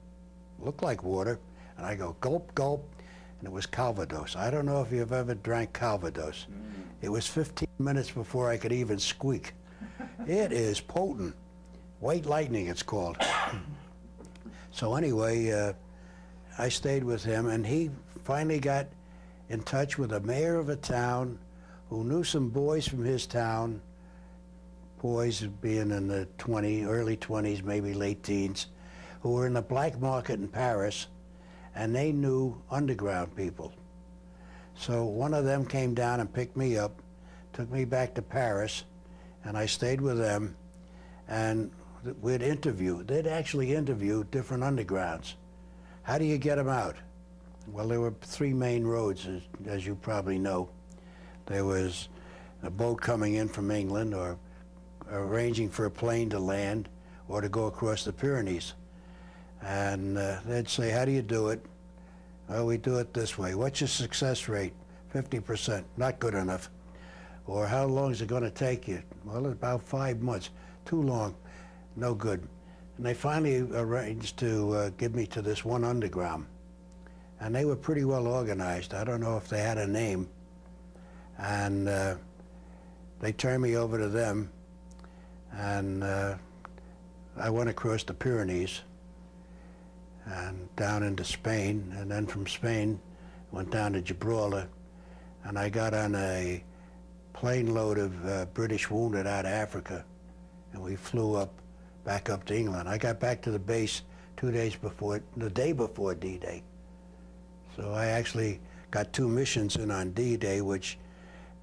looked like water, and I go, gulp, gulp, and it was Calvados. I don't know if you've ever drank Calvados. Mm. It was 15 minutes before I could even squeak. it is potent. White lightning, it's called. so anyway, uh, I stayed with him, and he finally got in touch with a mayor of a town who knew some boys from his town, boys being in the 20, early 20s, maybe late teens, who were in the black market in Paris, and they knew underground people. So one of them came down and picked me up, took me back to Paris, and I stayed with them, and we'd interview. They'd actually interview different undergrounds. How do you get them out? Well, there were three main roads, as, as you probably know. There was a boat coming in from England or arranging for a plane to land or to go across the Pyrenees. And uh, they'd say, how do you do it? Well, we do it this way. What's your success rate? 50%. Not good enough. Or how long is it going to take you? Well, about five months. Too long. No good. And they finally arranged to uh, give me to this one underground. And they were pretty well organized. I don't know if they had a name. And uh, they turned me over to them. And uh, I went across the Pyrenees and down into Spain, and then from Spain went down to Gibraltar, and I got on a plane load of uh, British wounded out of Africa, and we flew up back up to England. I got back to the base two days before, the day before D-Day. So I actually got two missions in on D-Day, which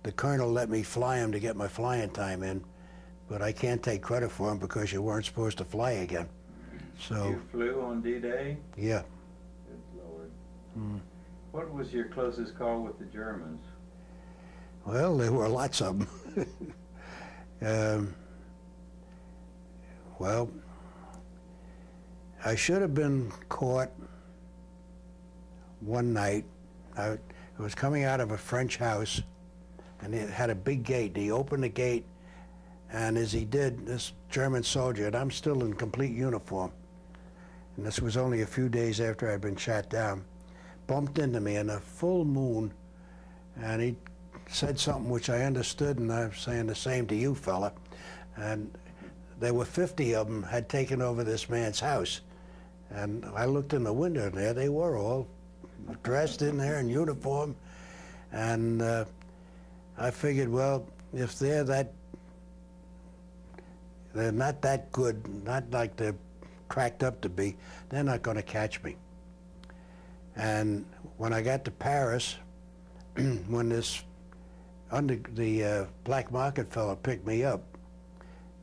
the colonel let me fly them to get my flying time in, but I can't take credit for them because you weren't supposed to fly again. So. You flew on D-Day? Yeah. Good Lord. Mm. What was your closest call with the Germans? Well, there were lots of them. um, well, I should have been caught one night. I, was coming out of a French house, and it had a big gate. He opened the gate, and as he did, this German soldier, and I'm still in complete uniform, and this was only a few days after I'd been shot down, bumped into me in a full moon, and he said something which I understood, and I'm saying the same to you, fella. And there were 50 of them had taken over this man's house. And I looked in the window, and there they were, all dressed in there in uniform. And uh, I figured, well, if they're that, they're not that good, not like they're cracked up to be, they're not going to catch me. And when I got to Paris, when this under the uh, black market fellow picked me up.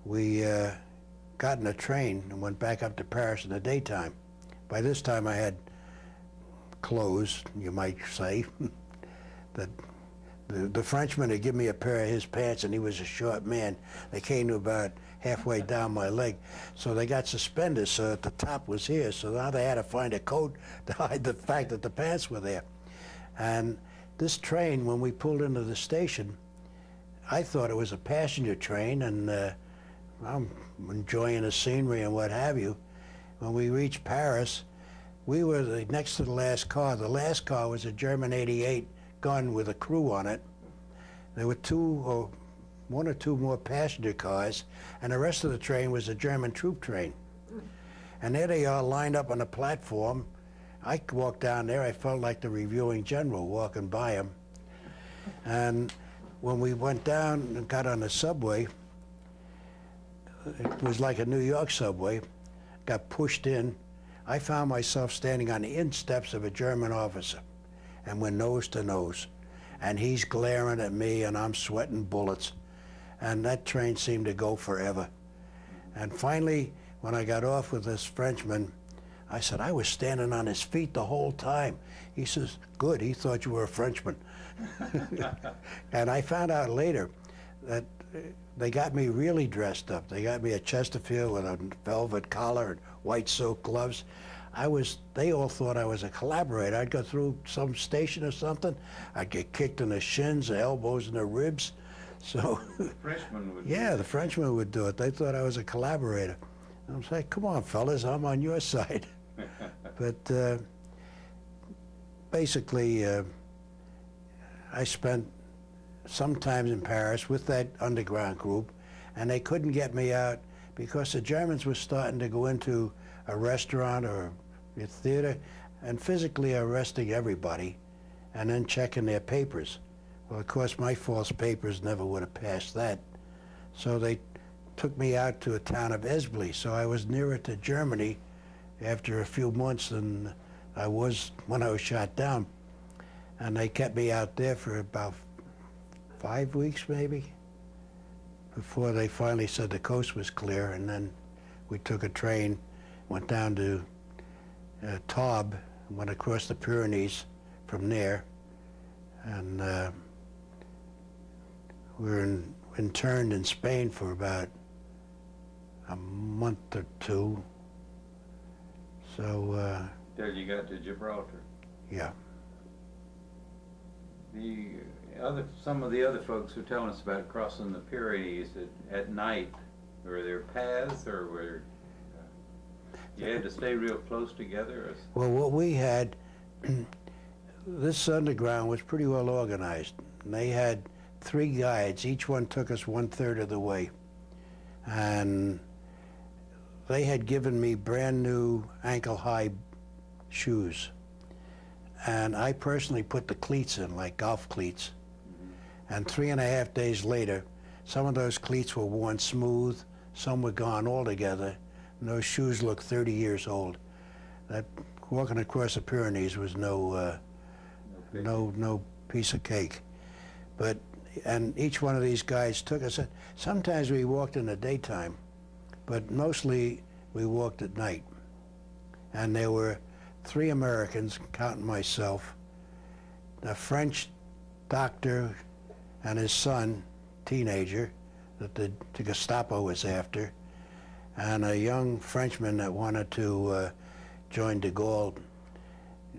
We uh, got in a train and went back up to Paris in the daytime. By this time, I had clothes, you might say. that the, the Frenchman had given me a pair of his pants, and he was a short man. They came to about halfway down my leg. So they got suspenders so that the top was here. So now they had to find a coat to hide the fact that the pants were there. And this train, when we pulled into the station, I thought it was a passenger train, and uh, I'm enjoying the scenery and what have you. When we reached Paris, we were the, next to the last car. The last car was a German 88 gun with a crew on it. There were two or one or two more passenger cars, and the rest of the train was a German troop train. And there they are lined up on the platform. I walked down there, I felt like the reviewing general walking by them. And when we went down and got on the subway, it was like a New York subway, got pushed in. I found myself standing on the insteps of a German officer, and we're nose to nose. And he's glaring at me, and I'm sweating bullets. And that train seemed to go forever. And finally, when I got off with this Frenchman, I said, I was standing on his feet the whole time. He says, good, he thought you were a Frenchman. and I found out later that uh, they got me really dressed up. They got me a Chesterfield with a velvet collar and white silk gloves. I was, they all thought I was a collaborator. I'd go through some station or something. I'd get kicked in the shins, the elbows, and the ribs. So, the Frenchman would. yeah, the Frenchman would do it. They thought I was a collaborator. I'm saying, come on, fellas, I'm on your side. but uh, basically, uh, I spent some times in Paris with that underground group, and they couldn't get me out because the Germans were starting to go into a restaurant or a theater and physically arresting everybody and then checking their papers. Well, of course, my false papers never would have passed that. So they took me out to a town of Esbly, so I was nearer to Germany after a few months than I was when I was shot down. And they kept me out there for about five weeks, maybe, before they finally said the coast was clear. And then we took a train, went down to uh, Tarbes, went across the Pyrenees from there, and uh, we were in, interned in Spain for about a month or two. So, uh, Till you got to Gibraltar. yeah. The other, some of the other folks were telling us about crossing the Pyrenees at, at night. Were there paths or were, uh, you had to stay real close together? or- Well, what we had, this underground was pretty well organized. And they had three guides. Each one took us one third of the way. And they had given me brand new ankle high shoes. And I personally put the cleats in, like golf cleats. And three and a half days later, some of those cleats were worn smooth, some were gone altogether, and those shoes looked 30 years old. That walking across the Pyrenees was no, uh, picnic? no, no piece of cake. But, and each one of these guys took us, sometimes we walked in the daytime, but mostly we walked at night. And there were three Americans, counting myself, a French doctor and his son, teenager, that the, the Gestapo was after, and a young Frenchman that wanted to uh, join de Gaulle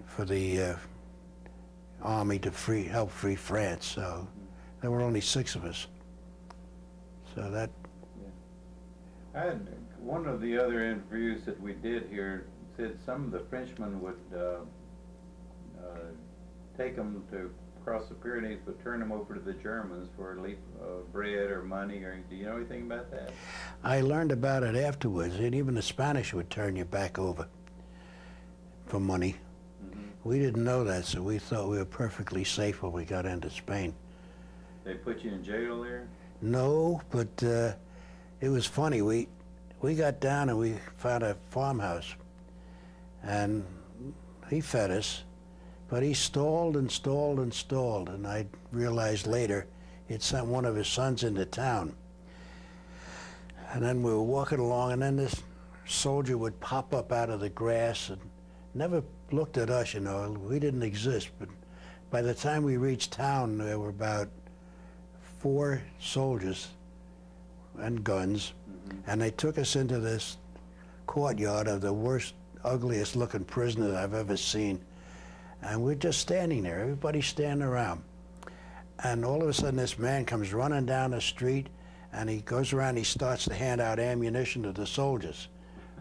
for the uh, army to free, help free France. So there were only six of us. So that, I had, one of the other interviews that we did here said some of the Frenchmen would, uh, uh, take them to cross the Pyrenees, but turn them over to the Germans for a leaf of bread or money, or, do you know anything about that? I learned about it afterwards, and even the Spanish would turn you back over for money. Mhm. We didn't know that, so we thought we were perfectly safe when we got into Spain. They put you in jail there? No, but uh, it was funny. We we got down and we found a farmhouse, and he fed us, but he stalled and stalled and stalled, and I realized later he'd sent one of his sons into town. And then we were walking along, and then this soldier would pop up out of the grass and never looked at us, you know. We didn't exist. But by the time we reached town, there were about four soldiers and guns, mm-hmm. and they took us into this courtyard of the worst, ugliest looking prison that I've ever seen. And we're just standing there, everybody's standing around. And all of a sudden, this man comes running down the street, and he goes around, he starts to hand out ammunition to the soldiers.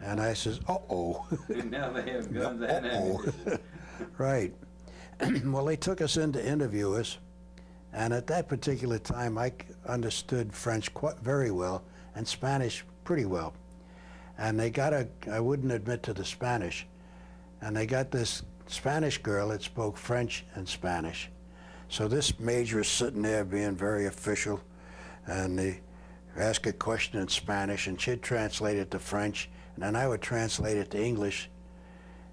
And I says, uh-oh. Now they have guns Uh-oh. ammunition. Right. well, they took us in to interview us, and at that particular time, I understood French quite very well and Spanish pretty well. And they got a, I wouldn't admit to the Spanish, and they got this Spanish girl that spoke French and Spanish. So this major is sitting there being very official, and they ask a question in Spanish, and she'd translate it to French, and then I would translate it to English.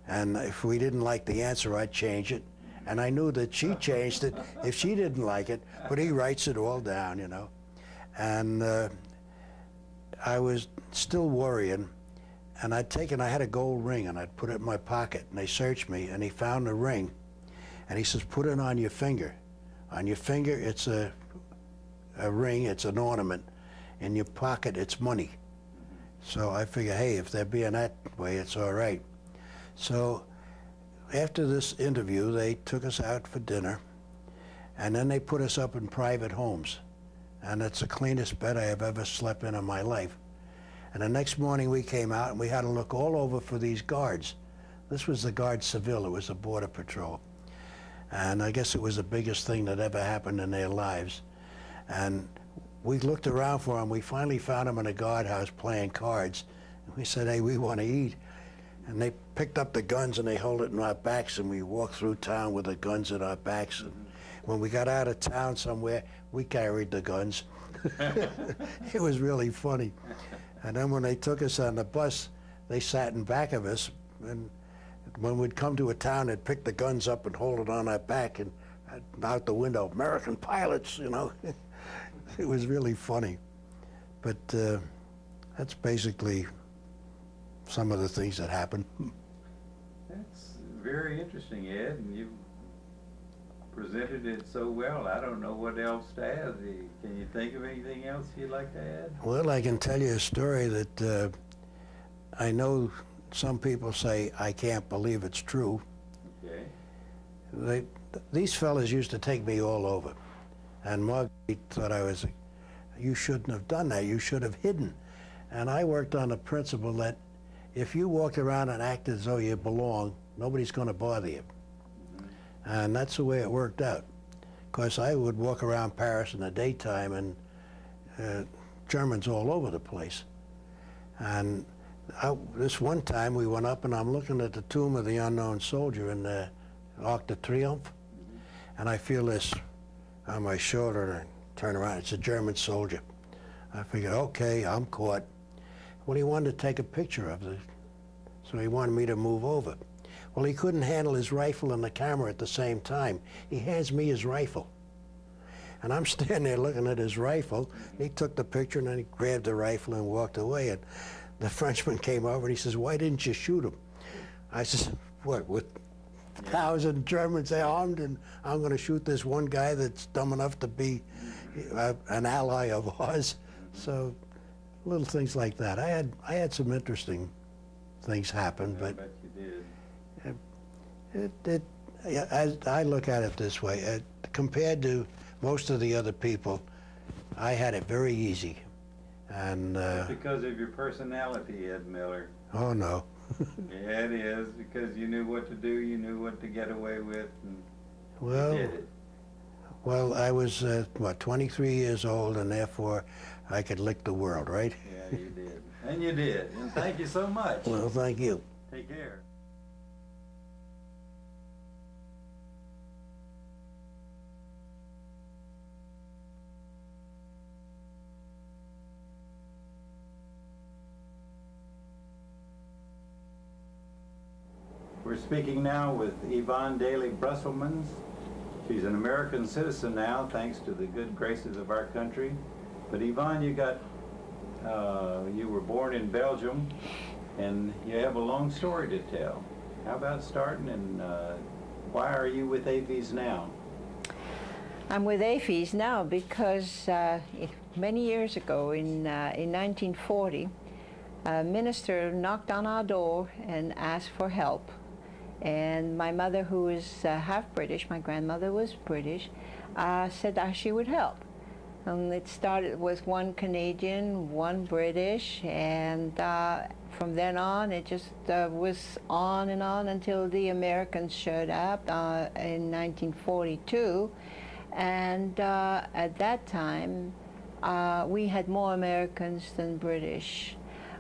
And if we didn't like the answer, I'd change it. And I knew that she changed it if she didn't like it, but he writes it all down, you know. And uh, I was still worrying, and I'd taken, I had a gold ring, and I'd put it in my pocket, and they searched me, and he found the ring, and he says, put it on your finger. On your finger, it's a, a ring, it's an ornament. In your pocket, it's money. So I figure, hey, if they're being that way, it's all right. So after this interview, they took us out for dinner, and then they put us up in private homes. And it's the cleanest bed I have ever slept in in my life. And the next morning we came out and we had to look all over for these guards. This was the Guard Civil, it was a border patrol. And I guess it was the biggest thing that ever happened in their lives. And we looked around for them. We finally found them in a guardhouse playing cards. And we said, hey, we want to eat. And they picked up the guns and they held it in our backs and we walked through town with the guns in our backs. And when we got out of town somewhere, we carried the guns. it was really funny. And then when they took us on the bus, they sat in back of us. And when we'd come to a town, they'd pick the guns up and hold it on our back and out the window, American pilots, you know. it was really funny. But uh, that's basically some of the things that happened. That's very interesting, Ed, and you presented it so well. I don't know what else to add. Can you think of anything else you'd like to add? Well, I can tell you a story that uh, I know some people say, I can't believe it's true. Okay. They, these fellas used to take me all over. And Marguerite thought I was, you shouldn't have done that. You should have hidden. And I worked on a principle that if you walked around and acted as though you belong, nobody's going to bother you. And that's the way it worked out. Of course, I would walk around Paris in the daytime and uh, Germans all over the place. And I, this one time we went up and I'm looking at the tomb of the unknown soldier in the Arc de Triomphe. And I feel this on my shoulder and turn around. It's a German soldier. I figured, okay, I'm caught. Well, he wanted to take a picture of the, so he wanted me to move over. Well, he couldn't handle his rifle and the camera at the same time. He hands me his rifle. And I'm standing there looking at his rifle. He took the picture and then he grabbed the rifle and walked away. And the Frenchman came over and he says, why didn't you shoot him? I says, what, with a thousand Germans armed and I'm going to shoot this one guy that's dumb enough to be uh, an ally of ours? So little things like that. I had, I had some interesting things happen, I but bet you did. it, it, yeah, as I look at it this way, uh, compared to most of the other people, I had it very easy. And, uh, Because of your personality, Ed Miller. oh no. Yeah, it is, because you knew what to do, you knew what to get away with, and you Well, did it. well, I was, uh, what, 23 years old, and therefore I could lick the world, right? Yeah, you did. And you did, and thank you so much. Well, thank you. Take care. We're speaking now with Yvonne Daley Brusselmans. She's an American citizen now, thanks to the good graces of our country. But Yvonne, you got, uh, you were born in Belgium, and you have a long story to tell. How about starting and uh, why are you with AFEES now? I'm with AFEES now because uh, many years ago, in, uh, in 1940, a minister knocked on our door and asked for help. And my mother, who is uh, half British, my grandmother was British, uh, said that she would help. And it started with one Canadian, one British, and uh, from then on it just uh, was on and on until the Americans showed up uh, in 1942. And uh, at that time, uh, we had more Americans than British.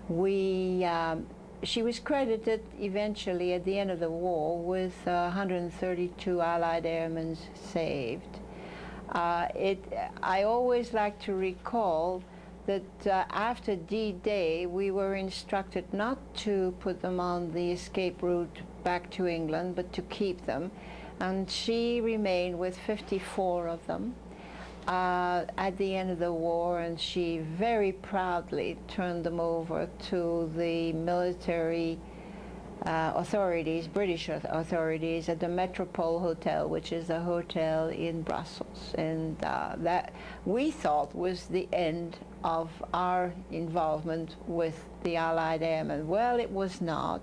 We, um, she was credited eventually at the end of the war with uh, 132 Allied airmen saved. Uh, it, I always like to recall that uh, after D-Day, we were instructed not to put them on the escape route back to England, but to keep them. And she remained with 54 of them uh, at the end of the war, and she very proudly turned them over to the military uh, authorities, British authorities, at the Metropole Hotel, which is a hotel in Brussels. And uh, that we thought was the end of our involvement with the Allied Airmen. Well, it was not.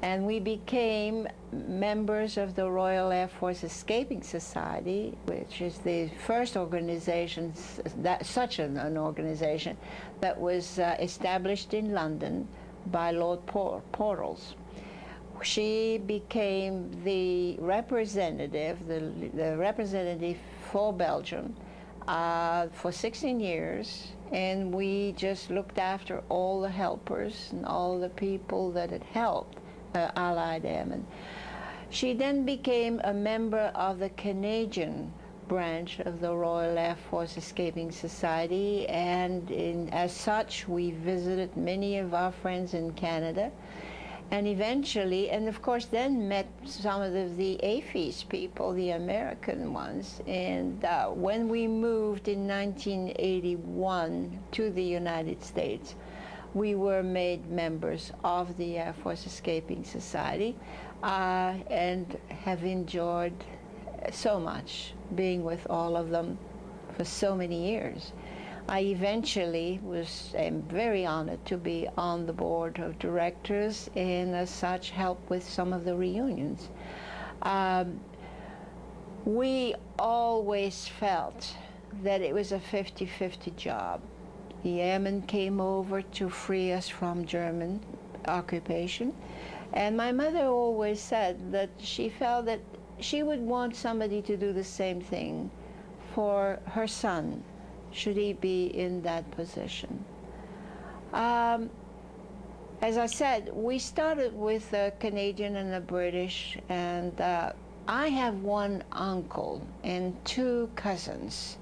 And we became members of the Royal Air Force Escaping Society, which is the first organization, that, such an, an organization, that was uh, established in London by Lord Portals. She became the representative, the, the representative for Belgium uh, for 16 years, and we just looked after all the helpers and all the people that had helped uh, Allied Airmen. She then became a member of the Canadian branch of the Royal Air Force Escaping Society, and in, as such, we visited many of our friends in Canada. And eventually, and of course, then met some of the, the AFEES people, the American ones. And uh, when we moved in 1981 to the United States, we were made members of the Air Force Escaping Society uh, and have enjoyed so much being with all of them for so many years. I eventually was am very honored to be on the board of directors and as such help with some of the reunions. Um, we always felt that it was a 50-50 job. The airmen came over to free us from German occupation. And my mother always said that she felt that she would want somebody to do the same thing for her son, should he be in that position. Um, as I said, we started with a Canadian and a British, and uh, I have one uncle and two cousins.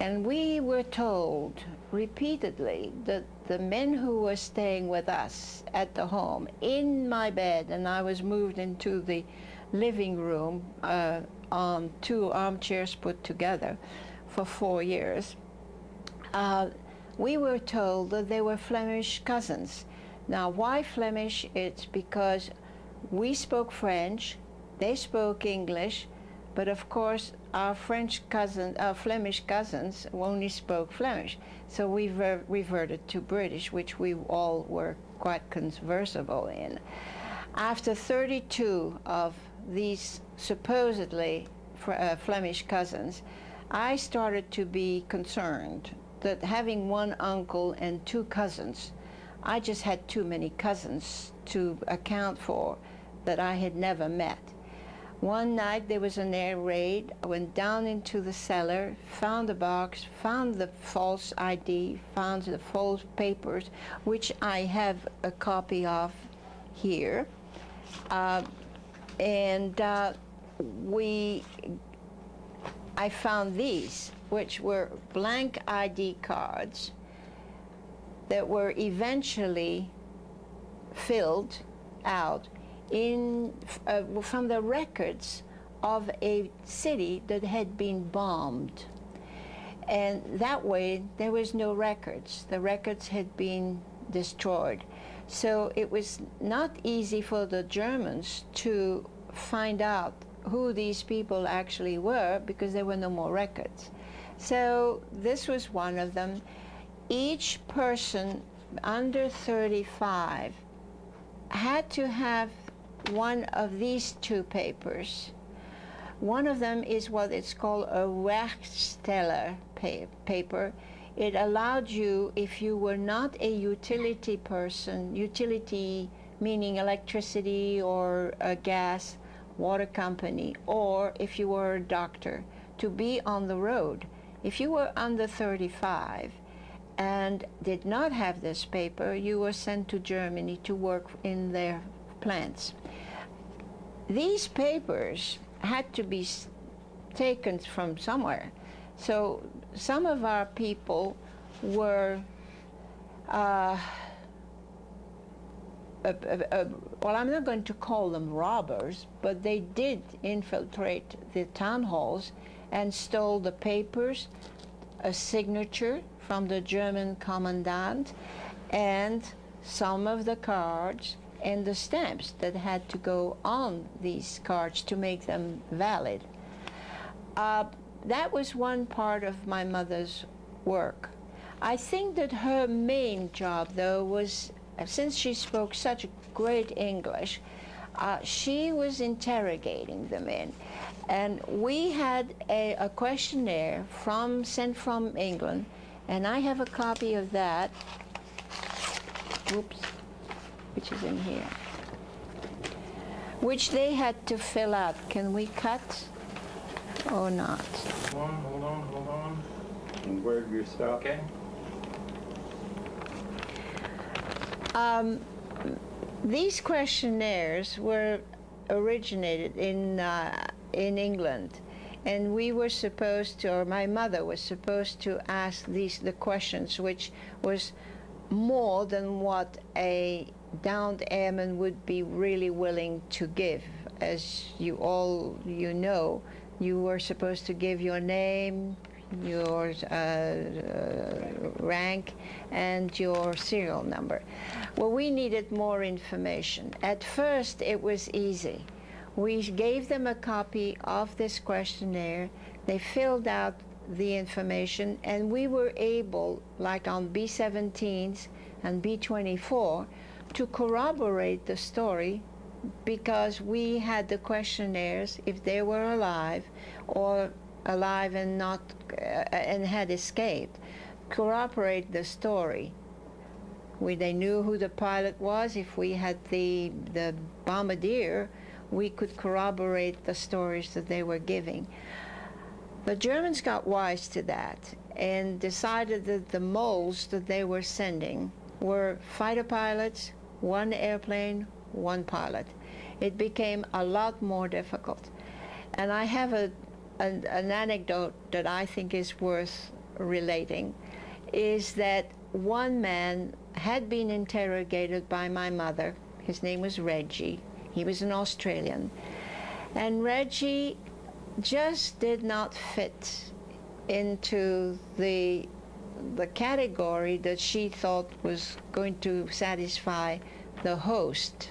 And we were told repeatedly that the men who were staying with us at the home in my bed, and I was moved into the living room uh, on two armchairs put together for four years, uh, we were told that they were Flemish cousins. Now, why Flemish? It's because we spoke French, they spoke English, but of course, our French cousins, our Flemish cousins only spoke Flemish. So we reverted to British, which we all were quite conversable in. After 32 of these supposedly uh, Flemish cousins, I started to be concerned that having one uncle and two cousins, I just had too many cousins to account for that I had never met. One night there was an air raid. I went down into the cellar, found the box, found the false ID, found the false papers, which I have a copy of here. Uh, and uh, we, I found these, which were blank ID cards that were eventually filled out in, uh, from the records of a city that had been bombed. And that way, there was no records. The records had been destroyed. So it was not easy for the Germans to find out who these people actually were because there were no more records. So this was one of them. Each person under 35 had to have one of these two papers. One of them is what it's called a Werksteller pa paper. It allowed you, if you were not a utility person, utility meaning electricity or a gas, water company, or if you were a doctor, to be on the road. If you were under 35 and did not have this paper, you were sent to Germany to work in their plants. These papers had to be taken from somewhere. So some of our people were uh, uh, uh, uh, well, I'm not going to call them robbers, but they did infiltrate the town halls and stole the papers, a signature from the German commandant, and some of the cards and the stamps that had to go on these cards to make them valid. Uh, that was one part of my mother's work. I think that her main job, though, was since she spoke such great English, uh, she was interrogating the men. And we had a, a, questionnaire from sent from England, and I have a copy of that. Oops, which is in here. Which they had to fill out. Can we cut or not? Hold on, hold on, hold on. And where do you stop? Okay. Um, these questionnaires were originated in, uh, in England. And we were supposed to, or my mother was supposed to ask these the questions, which was more than what a downed airman would be really willing to give. As you all you know, you were supposed to give your name, your uh, uh, rank, and your serial number. Well, we needed more information. At first, it was easy. We gave them a copy of this questionnaire. They filled out the information, and we were able, like on B-17s and B-24, to corroborate the story because we had the questionnaires, if they were alive, or alive and not uh, and had escaped, corroborate the story. We, they knew who the pilot was. If we had the the bombardier, we could corroborate the stories that they were giving. The Germans got wise to that and decided that the moles that they were sending were fighter pilots, one airplane, one pilot. It became a lot more difficult. And I have a an, an anecdote that I think is worth relating is that one man had been interrogated by my mother. His name was Reggie. He was an Australian. And Reggie just did not fit into the the category that she thought was going to satisfy the host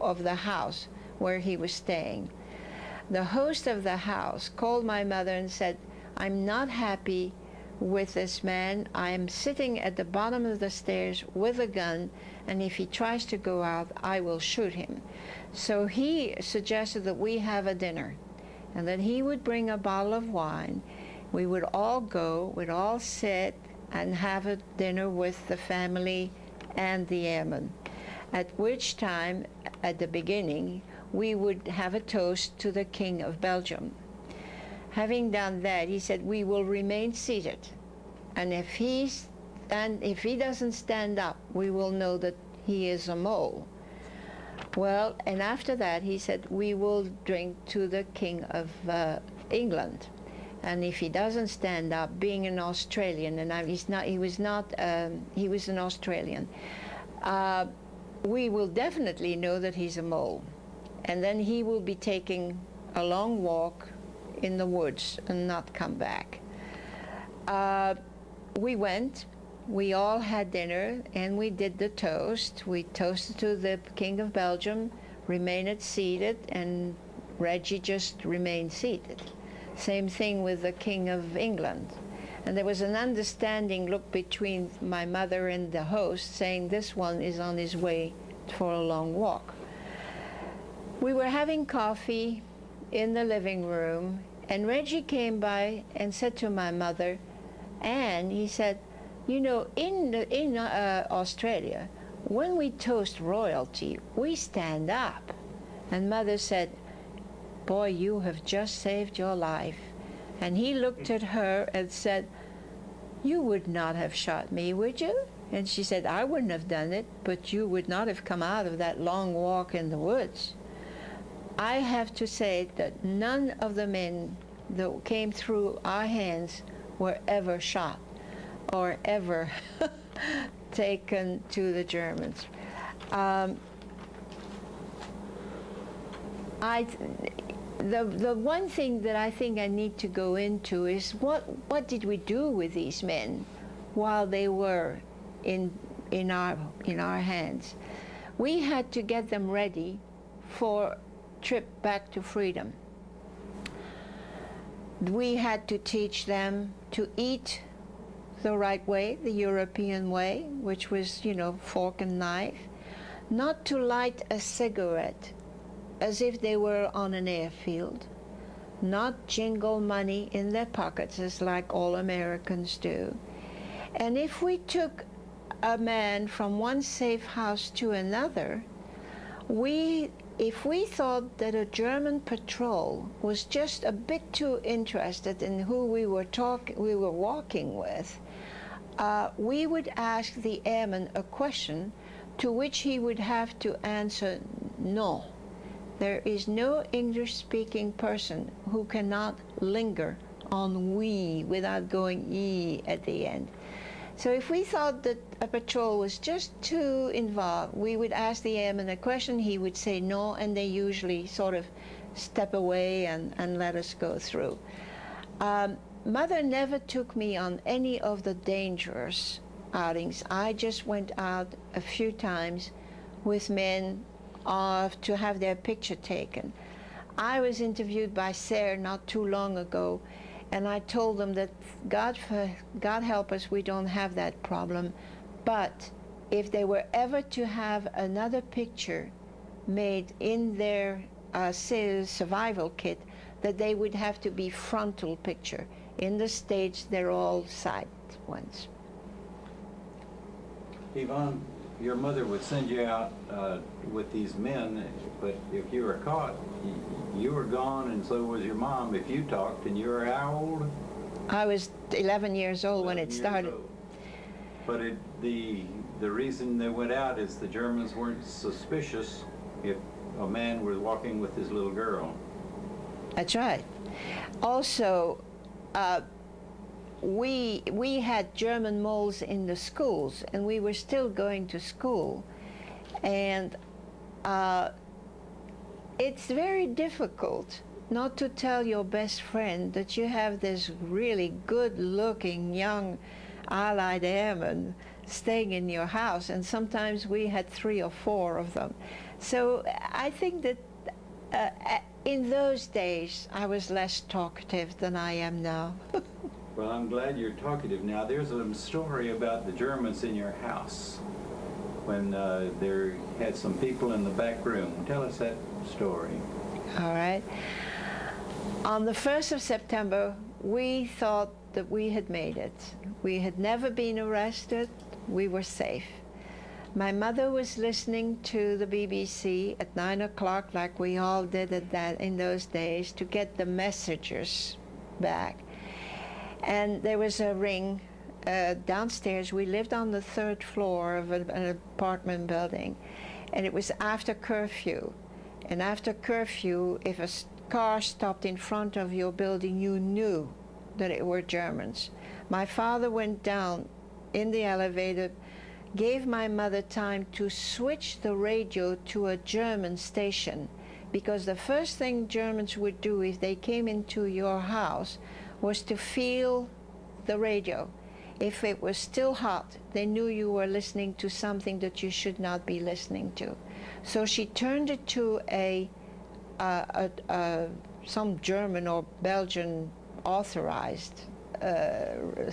of the house where he was staying the host of the house called my mother and said, I'm not happy with this man. I'm sitting at the bottom of the stairs with a gun, and if he tries to go out, I will shoot him. So he suggested that we have a dinner, and that he would bring a bottle of wine. We would all go, we'd all sit and have a dinner with the family and the airmen. At which time, at the beginning, we would have a toast to the King of Belgium. Having done that, he said, we will remain seated. And if, and if he doesn't stand up, we will know that he is a mole. Well, and after that, he said, we will drink to the King of uh, England. And if he doesn't stand up, being an Australian, and I, he's not, he was not, um, he was an Australian, uh, we will definitely know that he's a mole and then he will be taking a long walk in the woods and not come back. Uh, we went, we all had dinner, and we did the toast. We toasted to the King of Belgium, remained seated, and Reggie just remained seated. Same thing with the King of England. And there was an understanding look between my mother and the host saying this one is on his way for a long walk. We were having coffee in the living room, and Reggie came by and said to my mother, and he said, you know, in, the, in uh, Australia, when we toast royalty, we stand up. And mother said, boy, you have just saved your life. And he looked at her and said, You would not have shot me, would you? And she said, I wouldn't have done it, but you would not have come out of that long walk in the woods. I have to say that none of the men that came through our hands were ever shot or ever taken to the Germans. Um, I, the, the one thing that I think I need to go into is what, what did we do with these men while they were in, in, our, in our hands? We had to get them ready for trip back to freedom. We had to teach them to eat the right way, the European way, which was, you know, fork and knife, not to light a cigarette as if they were on an airfield, not jingle money in their pockets as like all Americans do. And if we took a man from one safe house to another, we, if we thought that a German patrol was just a bit too interested in who we were talk, we were walking with, uh, we would ask the airman a question to which he would have to answer no. There is no English-speaking person who cannot linger on we without going e at the end. So if we thought that a patrol was just too involved, we would ask the airman a question, he would say no, and they usually sort of step away and, and let us go through. Um, Mother never took me on any of the dangerous outings. I just went out a few times with men to have their picture taken. I was interviewed by SERE not too long ago, and I told them that God, for, God help us, we don't have that problem. But if they were ever to have another picture made in their uh, survival kit, that they would have to be frontal picture. In the States, they're all side ones. Yvonne, your mother would send you out uh, with these men, but if you were caught, you, you were gone, and so was your mom. If you talked, and you were how old? I was 11 years old 11 when it started. Old. But it, the the reason they went out is the Germans weren't suspicious if a man was walking with his little girl. That's right. Also, uh, we, we had German moles in the schools, and we were still going to school. And uh, it's very difficult not to tell your best friend that you have this really good-looking young Allied airman staying in your house, and sometimes we had three or four of them. So I think that uh, in those days I was less talkative than I am now. Well, I'm glad you're talkative now. There's a story about the Germans in your house when uh, there had some people in the back room. Tell us that story. All right. On the 1st of September, we thought that we had made it. We had never been arrested. We were safe. My mother was listening to the BBC at 9 o'clock like we all did at that in those days to get the messages back. And there was a ring uh, downstairs. We lived on the third floor of a, an apartment building, and it was after curfew. And after curfew, if a car stopped in front of your building, you knew that it were Germans. My father went down in the elevator, gave my mother time to switch the radio to a German station, because the first thing Germans would do if they came into your house was to feel the radio. If it was still hot, they knew you were listening to something that you should not be listening to. So she turned it to a, a, a some German or Belgian authorized uh,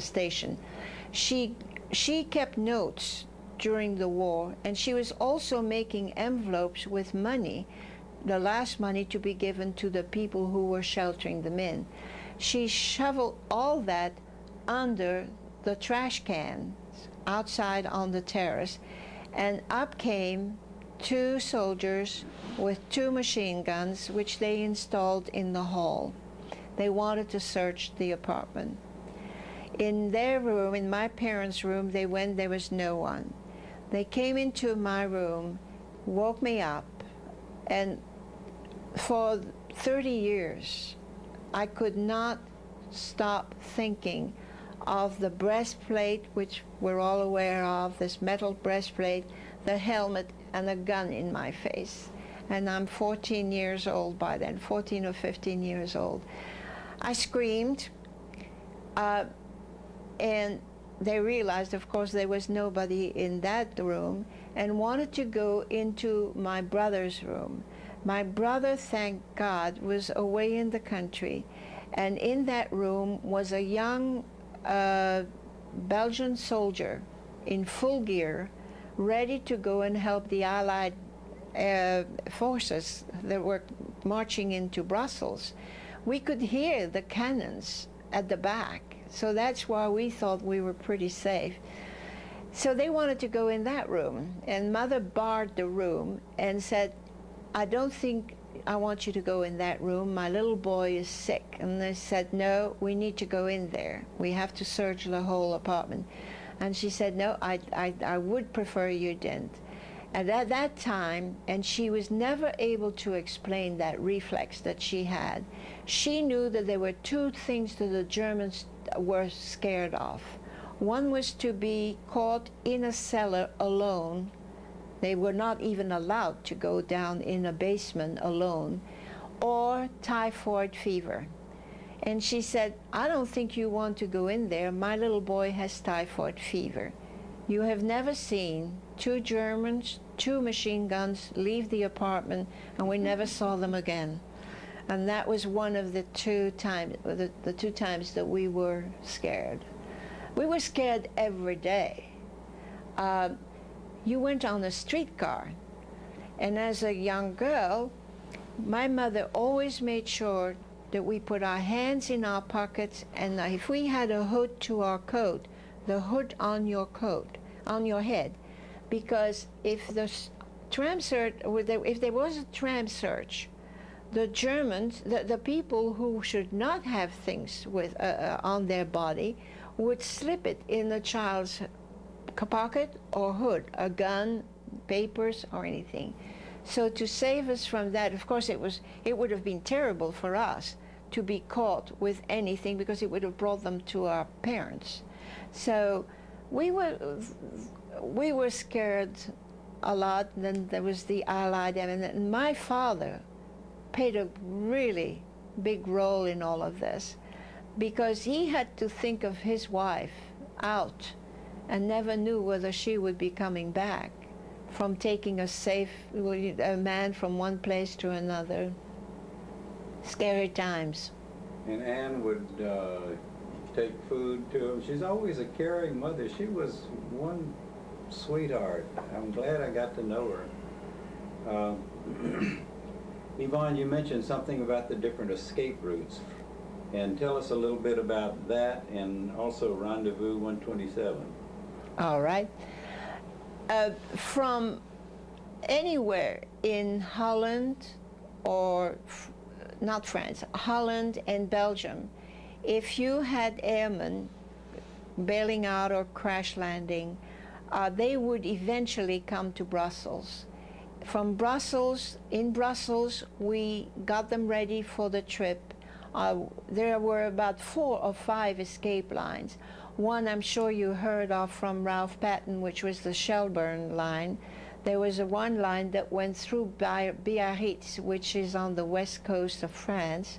station. She she kept notes during the war, and she was also making envelopes with money, the last money to be given to the people who were sheltering them in. She shoveled all that under the trash cans outside on the terrace, and up came two soldiers with two machine guns, which they installed in the hall. They wanted to search the apartment. In their room, in my parents' room, they went, there was no one. They came into my room, woke me up, and for 30 years, I could not stop thinking of the breastplate, which we're all aware of, this metal breastplate, the helmet, and a gun in my face. And I'm 14 years old by then, 14 or 15 years old. I screamed, uh, and they realized, of course, there was nobody in that room and wanted to go into my brother's room. My brother, thank God, was away in the country, and in that room was a young uh, Belgian soldier in full gear, ready to go and help the Allied uh, forces that were marching into Brussels. We could hear the cannons at the back, so that's why we thought we were pretty safe. So they wanted to go in that room, and mother barred the room and said, I don't think I want you to go in that room. My little boy is sick. And they said, no, we need to go in there. We have to search the whole apartment. And she said, no, I, I, I would prefer you didn't. And at that time, and she was never able to explain that reflex that she had, she knew that there were two things that the Germans were scared of. One was to be caught in a cellar alone they were not even allowed to go down in a basement alone or typhoid fever. And she said, I don't think you want to go in there. My little boy has typhoid fever. You have never seen two Germans, two machine guns leave the apartment, and we never saw them again. And that was one of the two times, the, the two times that we were scared. We were scared every day. Uh, you went on a streetcar. And as a young girl, my mother always made sure that we put our hands in our pockets and if we had a hood to our coat, the hood on your coat, on your head. Because if the tram search, if there was a tram search, the Germans, the, the people who should not have things with, uh, uh, on their body, would slip it in the child's pocket or hood, a gun, papers, or anything. So to save us from that, of course, it was it would have been terrible for us to be caught with anything because it would have brought them to our parents. So we were we were scared a lot. Then there was the Allied, and my father played a really big role in all of this because he had to think of his wife out and never knew whether she would be coming back from taking a safe a man from one place to another. Scary times. And Anne would uh, take food to him. She's always a caring mother. She was one sweetheart. I'm glad I got to know her. Uh, Yvonne, you mentioned something about the different escape routes. And tell us a little bit about that and also Rendezvous 127. All right. Uh, from anywhere in Holland or not France, Holland and Belgium, if you had airmen bailing out or crash landing, uh, they would eventually come to Brussels. From Brussels, in Brussels, we got them ready for the trip. Uh, there were about four or five escape lines. One I'm sure you heard of from Ralph Patton, which was the Shelburne line. There was a one line that went through Bi- Biarritz, which is on the west coast of France.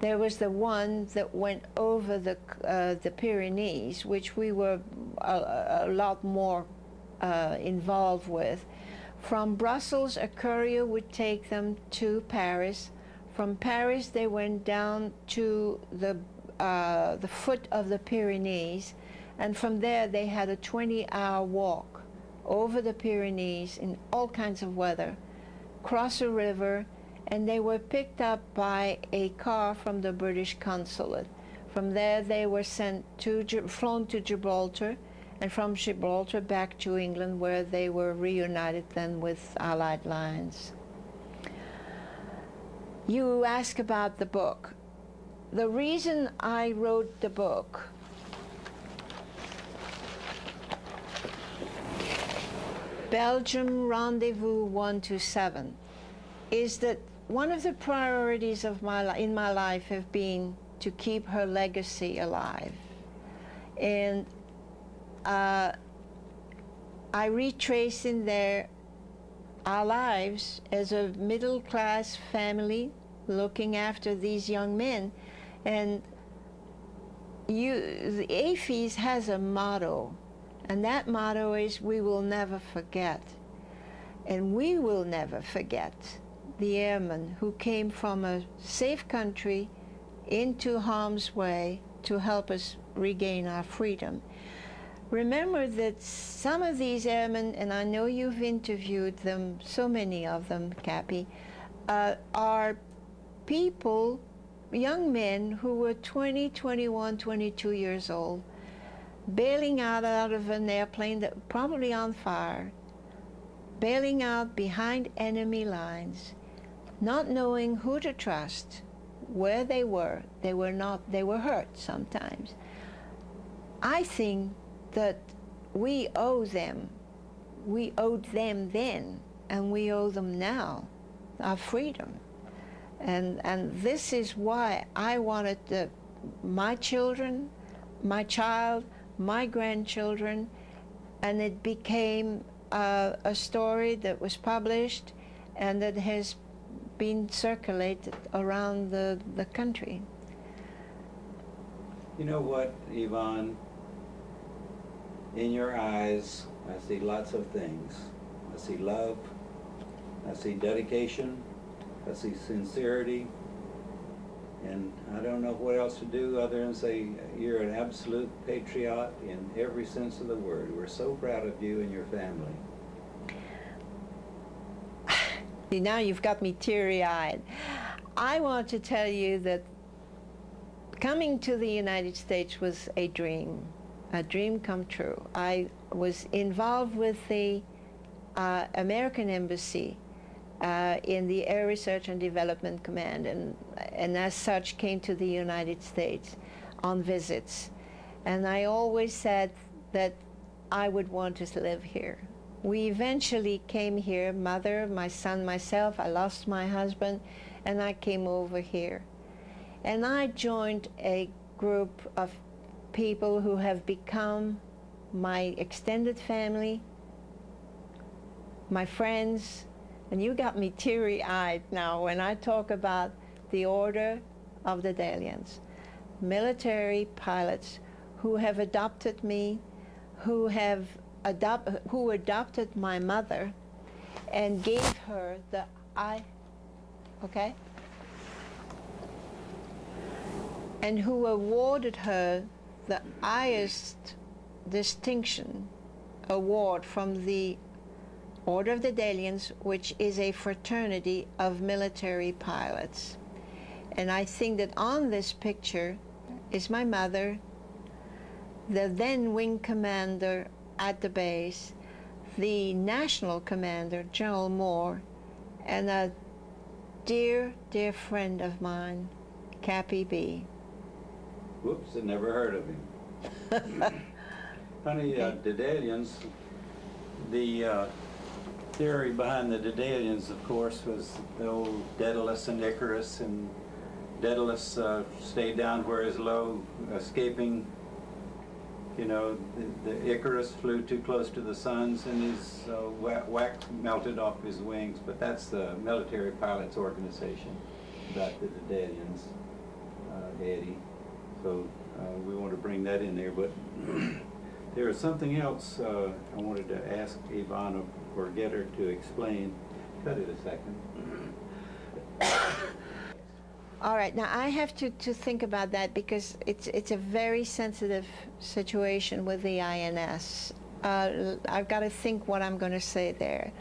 There was the one that went over the, uh, the Pyrenees, which we were a, a lot more uh, involved with. From Brussels, a courier would take them to Paris. From Paris, they went down to the, uh, the foot of the Pyrenees, and from there, they had a 20 hour walk over the Pyrenees in all kinds of weather, cross a river, and they were picked up by a car from the British consulate. From there, they were sent to, flown to Gibraltar, and from Gibraltar back to England, where they were reunited then with Allied lines. You ask about the book. The reason I wrote the book Belgium Rendezvous 127 is that one of the priorities of my in my life have been to keep her legacy alive. And uh, I retrace in there our lives as a middle class family looking after these young men. And you, the AFEES has a motto, and that motto is we will never forget. And we will never forget the airmen who came from a safe country into harm's way to help us regain our freedom. Remember that some of these airmen, and I know you've interviewed them, so many of them, Cappy, uh, are people, young men who were 20, 21, 22 years old, bailing out out of an airplane that probably on fire, bailing out behind enemy lines, not knowing who to trust, where they were. They were not, they were hurt sometimes. I think that we owe them, we owed them then, and we owe them now our freedom. And, and this is why I wanted the, my children, my child, my grandchildren, and it became uh, a story that was published and that has been circulated around the, the country. You know what, Yvonne? In your eyes, I see lots of things. I see love. I see dedication. I see sincerity. And I don't know what else to do other than say you're an absolute patriot in every sense of the word. We're so proud of you and your family. Now you've got me teary-eyed. I want to tell you that coming to the United States was a dream, a dream come true. I was involved with the uh, American Embassy uh, in the Air Research and Development Command, and, and as such came to the United States on visits. And I always said that I would want to live here. We eventually came here, mother, my son, myself. I lost my husband, and I came over here. And I joined a group of people who have become my extended family, my friends, and you got me teary-eyed now when I talk about the Order of the Daedalians, military pilots who have adopted me, who have adopt, who adopted my mother, and gave her the I, okay, and who awarded her the highest distinction award from the Order of the Daedalians, which is a fraternity of military pilots. And I think that on this picture is my mother, the then wing commander at the base, the national commander, General Moore, and a dear, dear friend of mine, Cappy B. Whoops, I never heard of him. Honey, uh, Daedalians, the uh, theory behind the Daedalians, of course, was the old Daedalus and Icarus, and Daedalus uh, stayed down where his low, escaping You know, the, the Icarus flew too close to the suns and his uh, melted off his wings, but that's the military pilots organization, about the Daedalians, uh, Eddie. So uh, we want to bring that in there, but there is something else uh, I wanted to ask Ivana or get her to explain. Cut it a second. All right, now I have to, to think about that because it's, it's a very sensitive situation with the INS. Uh, I've got to think what I'm going to say there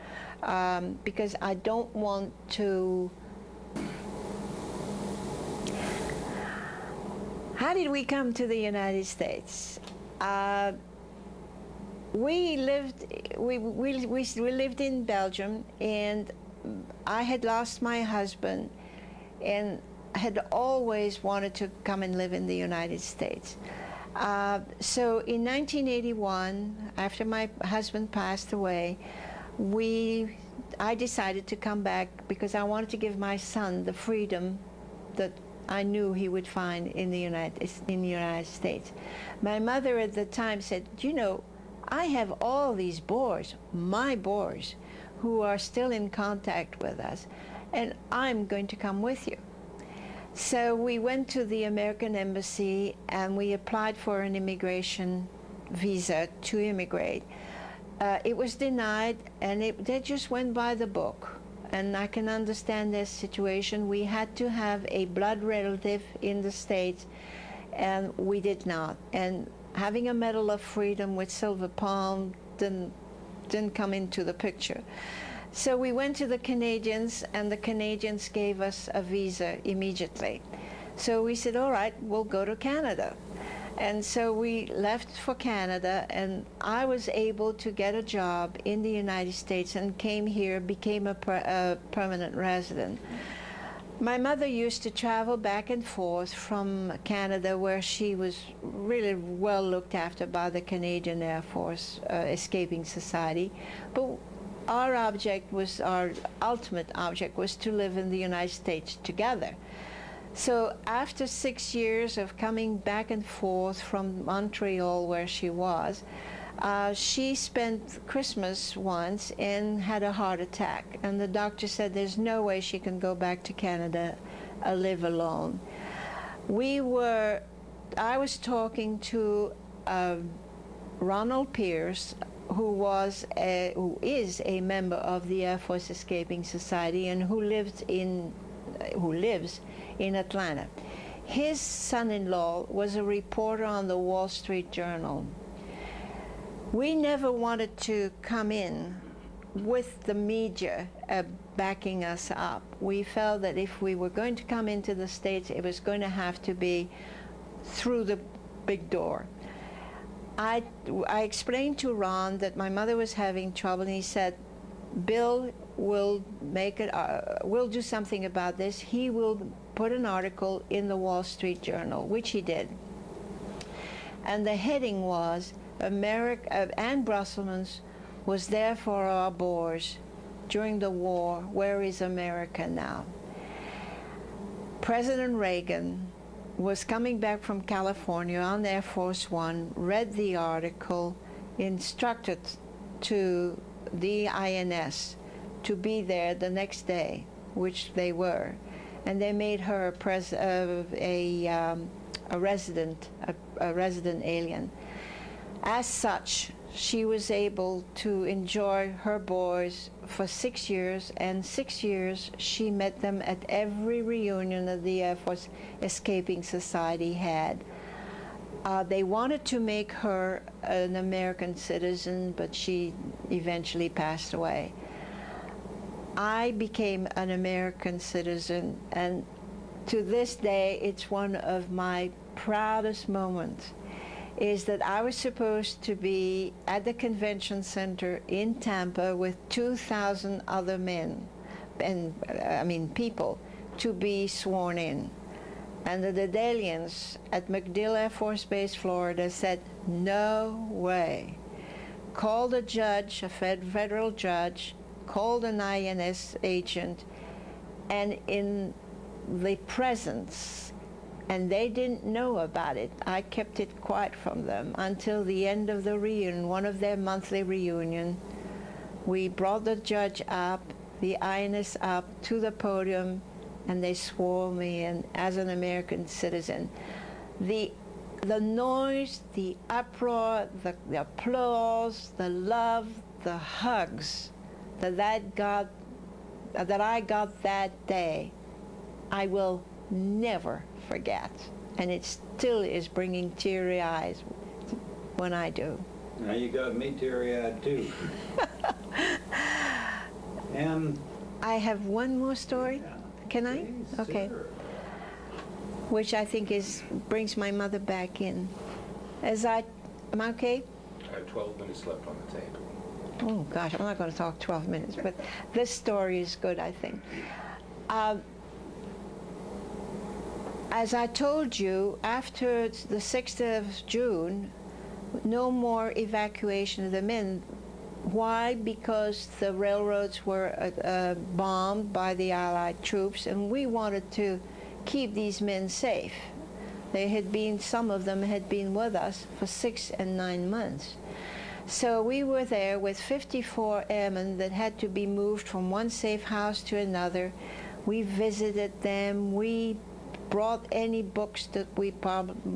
um, because I don't want to. How did we come to the United States? Uh, we lived we, we, we, we lived in Belgium and I had lost my husband and had always wanted to come and live in the United States. Uh, so in 1981, after my husband passed away, we, I decided to come back because I wanted to give my son the freedom that I knew he would find in the United, in the United States. My mother at the time said, you know, I have all these boys, my boys, who are still in contact with us, and I'm going to come with you. So we went to the American Embassy and we applied for an immigration visa to immigrate. Uh, it was denied and it, they just went by the book. And I can understand their situation. We had to have a blood relative in the States and we did not. And having a Medal of Freedom with Silver Palm didn't, didn't come into the picture. So we went to the Canadians, and the Canadians gave us a visa immediately. So we said, all right, we'll go to Canada. And so we left for Canada, and I was able to get a job in the United States and came here, became a, per, a permanent resident. My mother used to travel back and forth from Canada, where she was really well looked after by the Canadian Air Force uh, Escaping Society. But our object was, our ultimate object was to live in the United States together. So after six years of coming back and forth from Montreal, where she was, uh, she spent Christmas once and had a heart attack. And the doctor said there's no way she can go back to Canada, uh, live alone. We were, I was talking to uh, Ronald Pierce, who was a, who is a member of the Air Force Escaping Society and who lived in who lives in Atlanta. His son-in-law was a reporter on the Wall Street Journal. We never wanted to come in with the media uh, backing us up. We felt that if we were going to come into the States, it was going to have to be through the big door. I, I explained to Ron that my mother was having trouble, and he said, Bill will make it, uh, will do something about this. He will put an article in the Wall Street Journal, which he did. And the heading was, America, uh, Anne Brusselmans was there for our boys during the war. Where is America now? President Reagan was coming back from California on Air Force One, read the article, instructed to the INS to be there the next day, which they were. And they made her a, pres uh, a, um, a resident, a, a resident alien. As such, she was able to enjoy her boys for six years, and six years she met them at every reunion that the Air Force Escaping Society had. Uh, they wanted to make her an American citizen, but she eventually passed away. I became an American citizen, and to this day, it's one of my proudest moments is that I was supposed to be at the convention center in Tampa with 2,000 other men, and uh, I mean people, to be sworn in. And the Daedalians at MacDill Air Force Base, Florida said, no way. Called a judge, a fed federal judge, called an INS agent, and in the presence and they didn't know about it. I kept it quiet from them until the end of the reunion, one of their monthly reunion. We brought the judge up, the INS up to the podium, and they swore me in as an American citizen. The the noise, the uproar, the, the applause, the love, the hugs that that got uh, that I got that day, I will never forget. And it still is bringing teary eyes when I do. Now you got me teary-eyed too. and I have one more story. Can I? please, Okay. sure. Which I think is brings my mother back in. As I, am I okay? I have 12 minutes left on the table. Oh gosh, I'm not going to talk 12 minutes, but this story is good, I think. Um, as I told you, after the 6th of June, no more evacuation of the men. Why? Because the railroads were uh, uh, bombed by the Allied troops, and we wanted to keep these men safe. They had been, some of them had been with us for six and nine months. So we were there with 54 airmen that had to be moved from one safe house to another. We visited them. We brought any books that we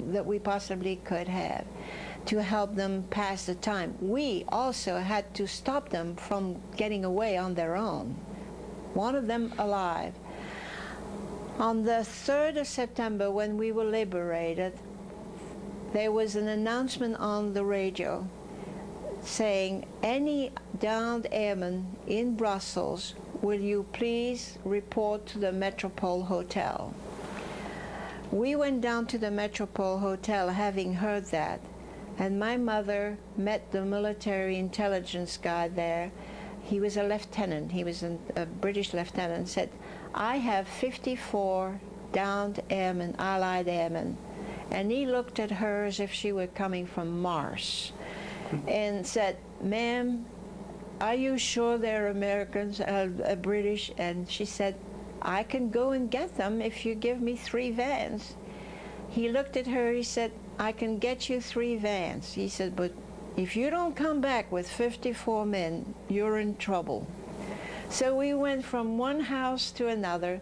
that we possibly could have to help them pass the time. We also had to stop them from getting away on their own. One of them alive. On the 3rd of September, when we were liberated, there was an announcement on the radio saying, any downed airman in Brussels, will you please report to the Metropole Hotel? We went down to the Metropole Hotel having heard that, and my mother met the military intelligence guy there. He was a lieutenant, he was a British lieutenant, said, I have 54 downed airmen, Allied airmen. And he looked at her as if she were coming from Mars and said, ma'am, are you sure they're Americans, uh, uh, British? And she said, I can go and get them if you give me three vans. He looked at her, he said, I can get you three vans. He said, but if you don't come back with 54 men, you're in trouble. So we went from one house to another,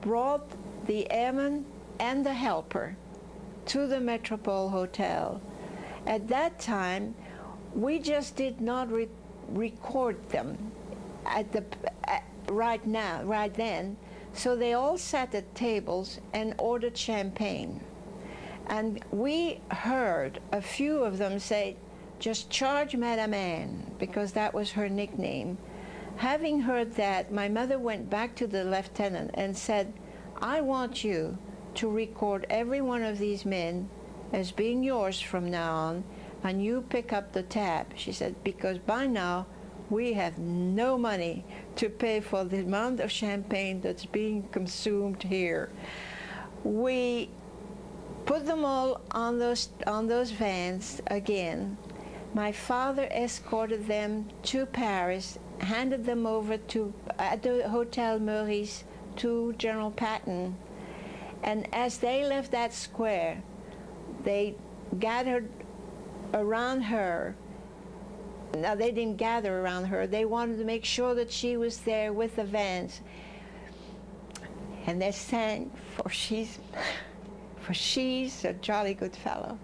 brought the airman and the helper to the Metropole Hotel. At that time, we just did not re record them at the at, right now, right then. So they all sat at tables and ordered champagne. And we heard a few of them say, just charge Madame Anne, because that was her nickname. Having heard that, my mother went back to the lieutenant and said, I want you to record every one of these men as being yours from now on, and you pick up the tab. She said, because by now we have no money to pay for the amount of champagne that's being consumed here. We put them all on those, on those vans again. My father escorted them to Paris, handed them over to, at the Hotel Meurice to General Patton. And as they left that square, they gathered around her. Now, they didn't gather around her. They wanted to make sure that she was there with the vans. And they sang, for she's, for she's a jolly good fellow.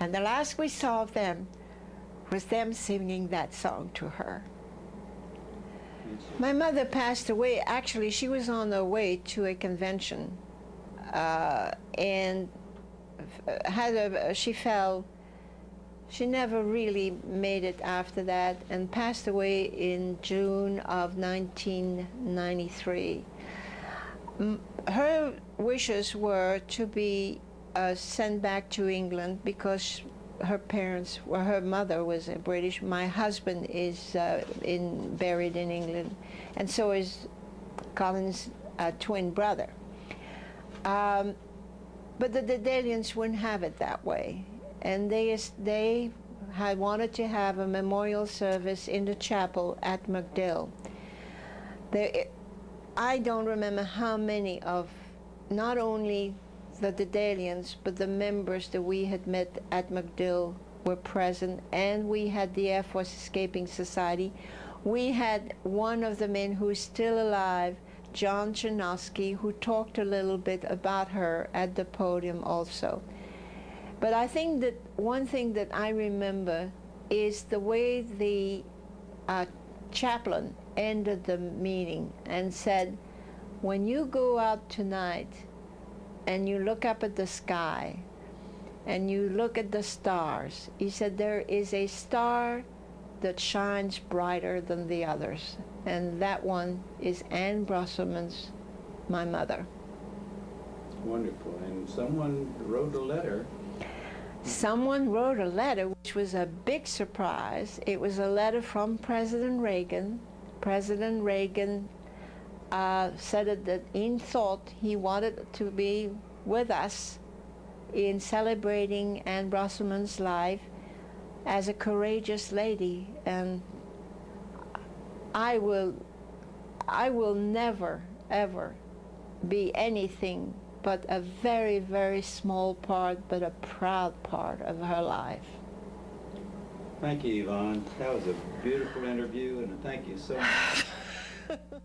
And the last we saw of them was them singing that song to her. My mother passed away. Actually, she was on her way to a convention, uh, and had a, she fell. She never really made it after that, and passed away in June of 1993. Her wishes were to be uh, sent back to England because her parents, well, her mother was a British. My husband is uh, in buried in England, and so is Colin's uh, twin brother. Um, but the Daedalians wouldn't have it that way, and they they had wanted to have a memorial service in the chapel at MacDill. There, I don't remember how many of not only the Daedalians, but the members that we had met at MacDill were present, and we had the Air Force Escaping Society. We had one of the men who is still alive, John Chernosky, who talked a little bit about her at the podium also. But I think that one thing that I remember is the way the uh, chaplain ended the meeting and said, when you go out tonight and you look up at the sky and you look at the stars, he said, there is a star that shines brighter than the others. And that one is Anne Brusselmans, my mother. Wonderful. And someone wrote a letter. Someone wrote a letter, which was a big surprise. It was a letter from President Reagan. President Reagan uh, said that in thought he wanted to be with us in celebrating Anne Brusselmans' life as a courageous lady. And I will, I will never, ever be anything but a very, very small part, but a proud part of her life. Thank you, Yvonne. That was a beautiful interview, and thank you so much.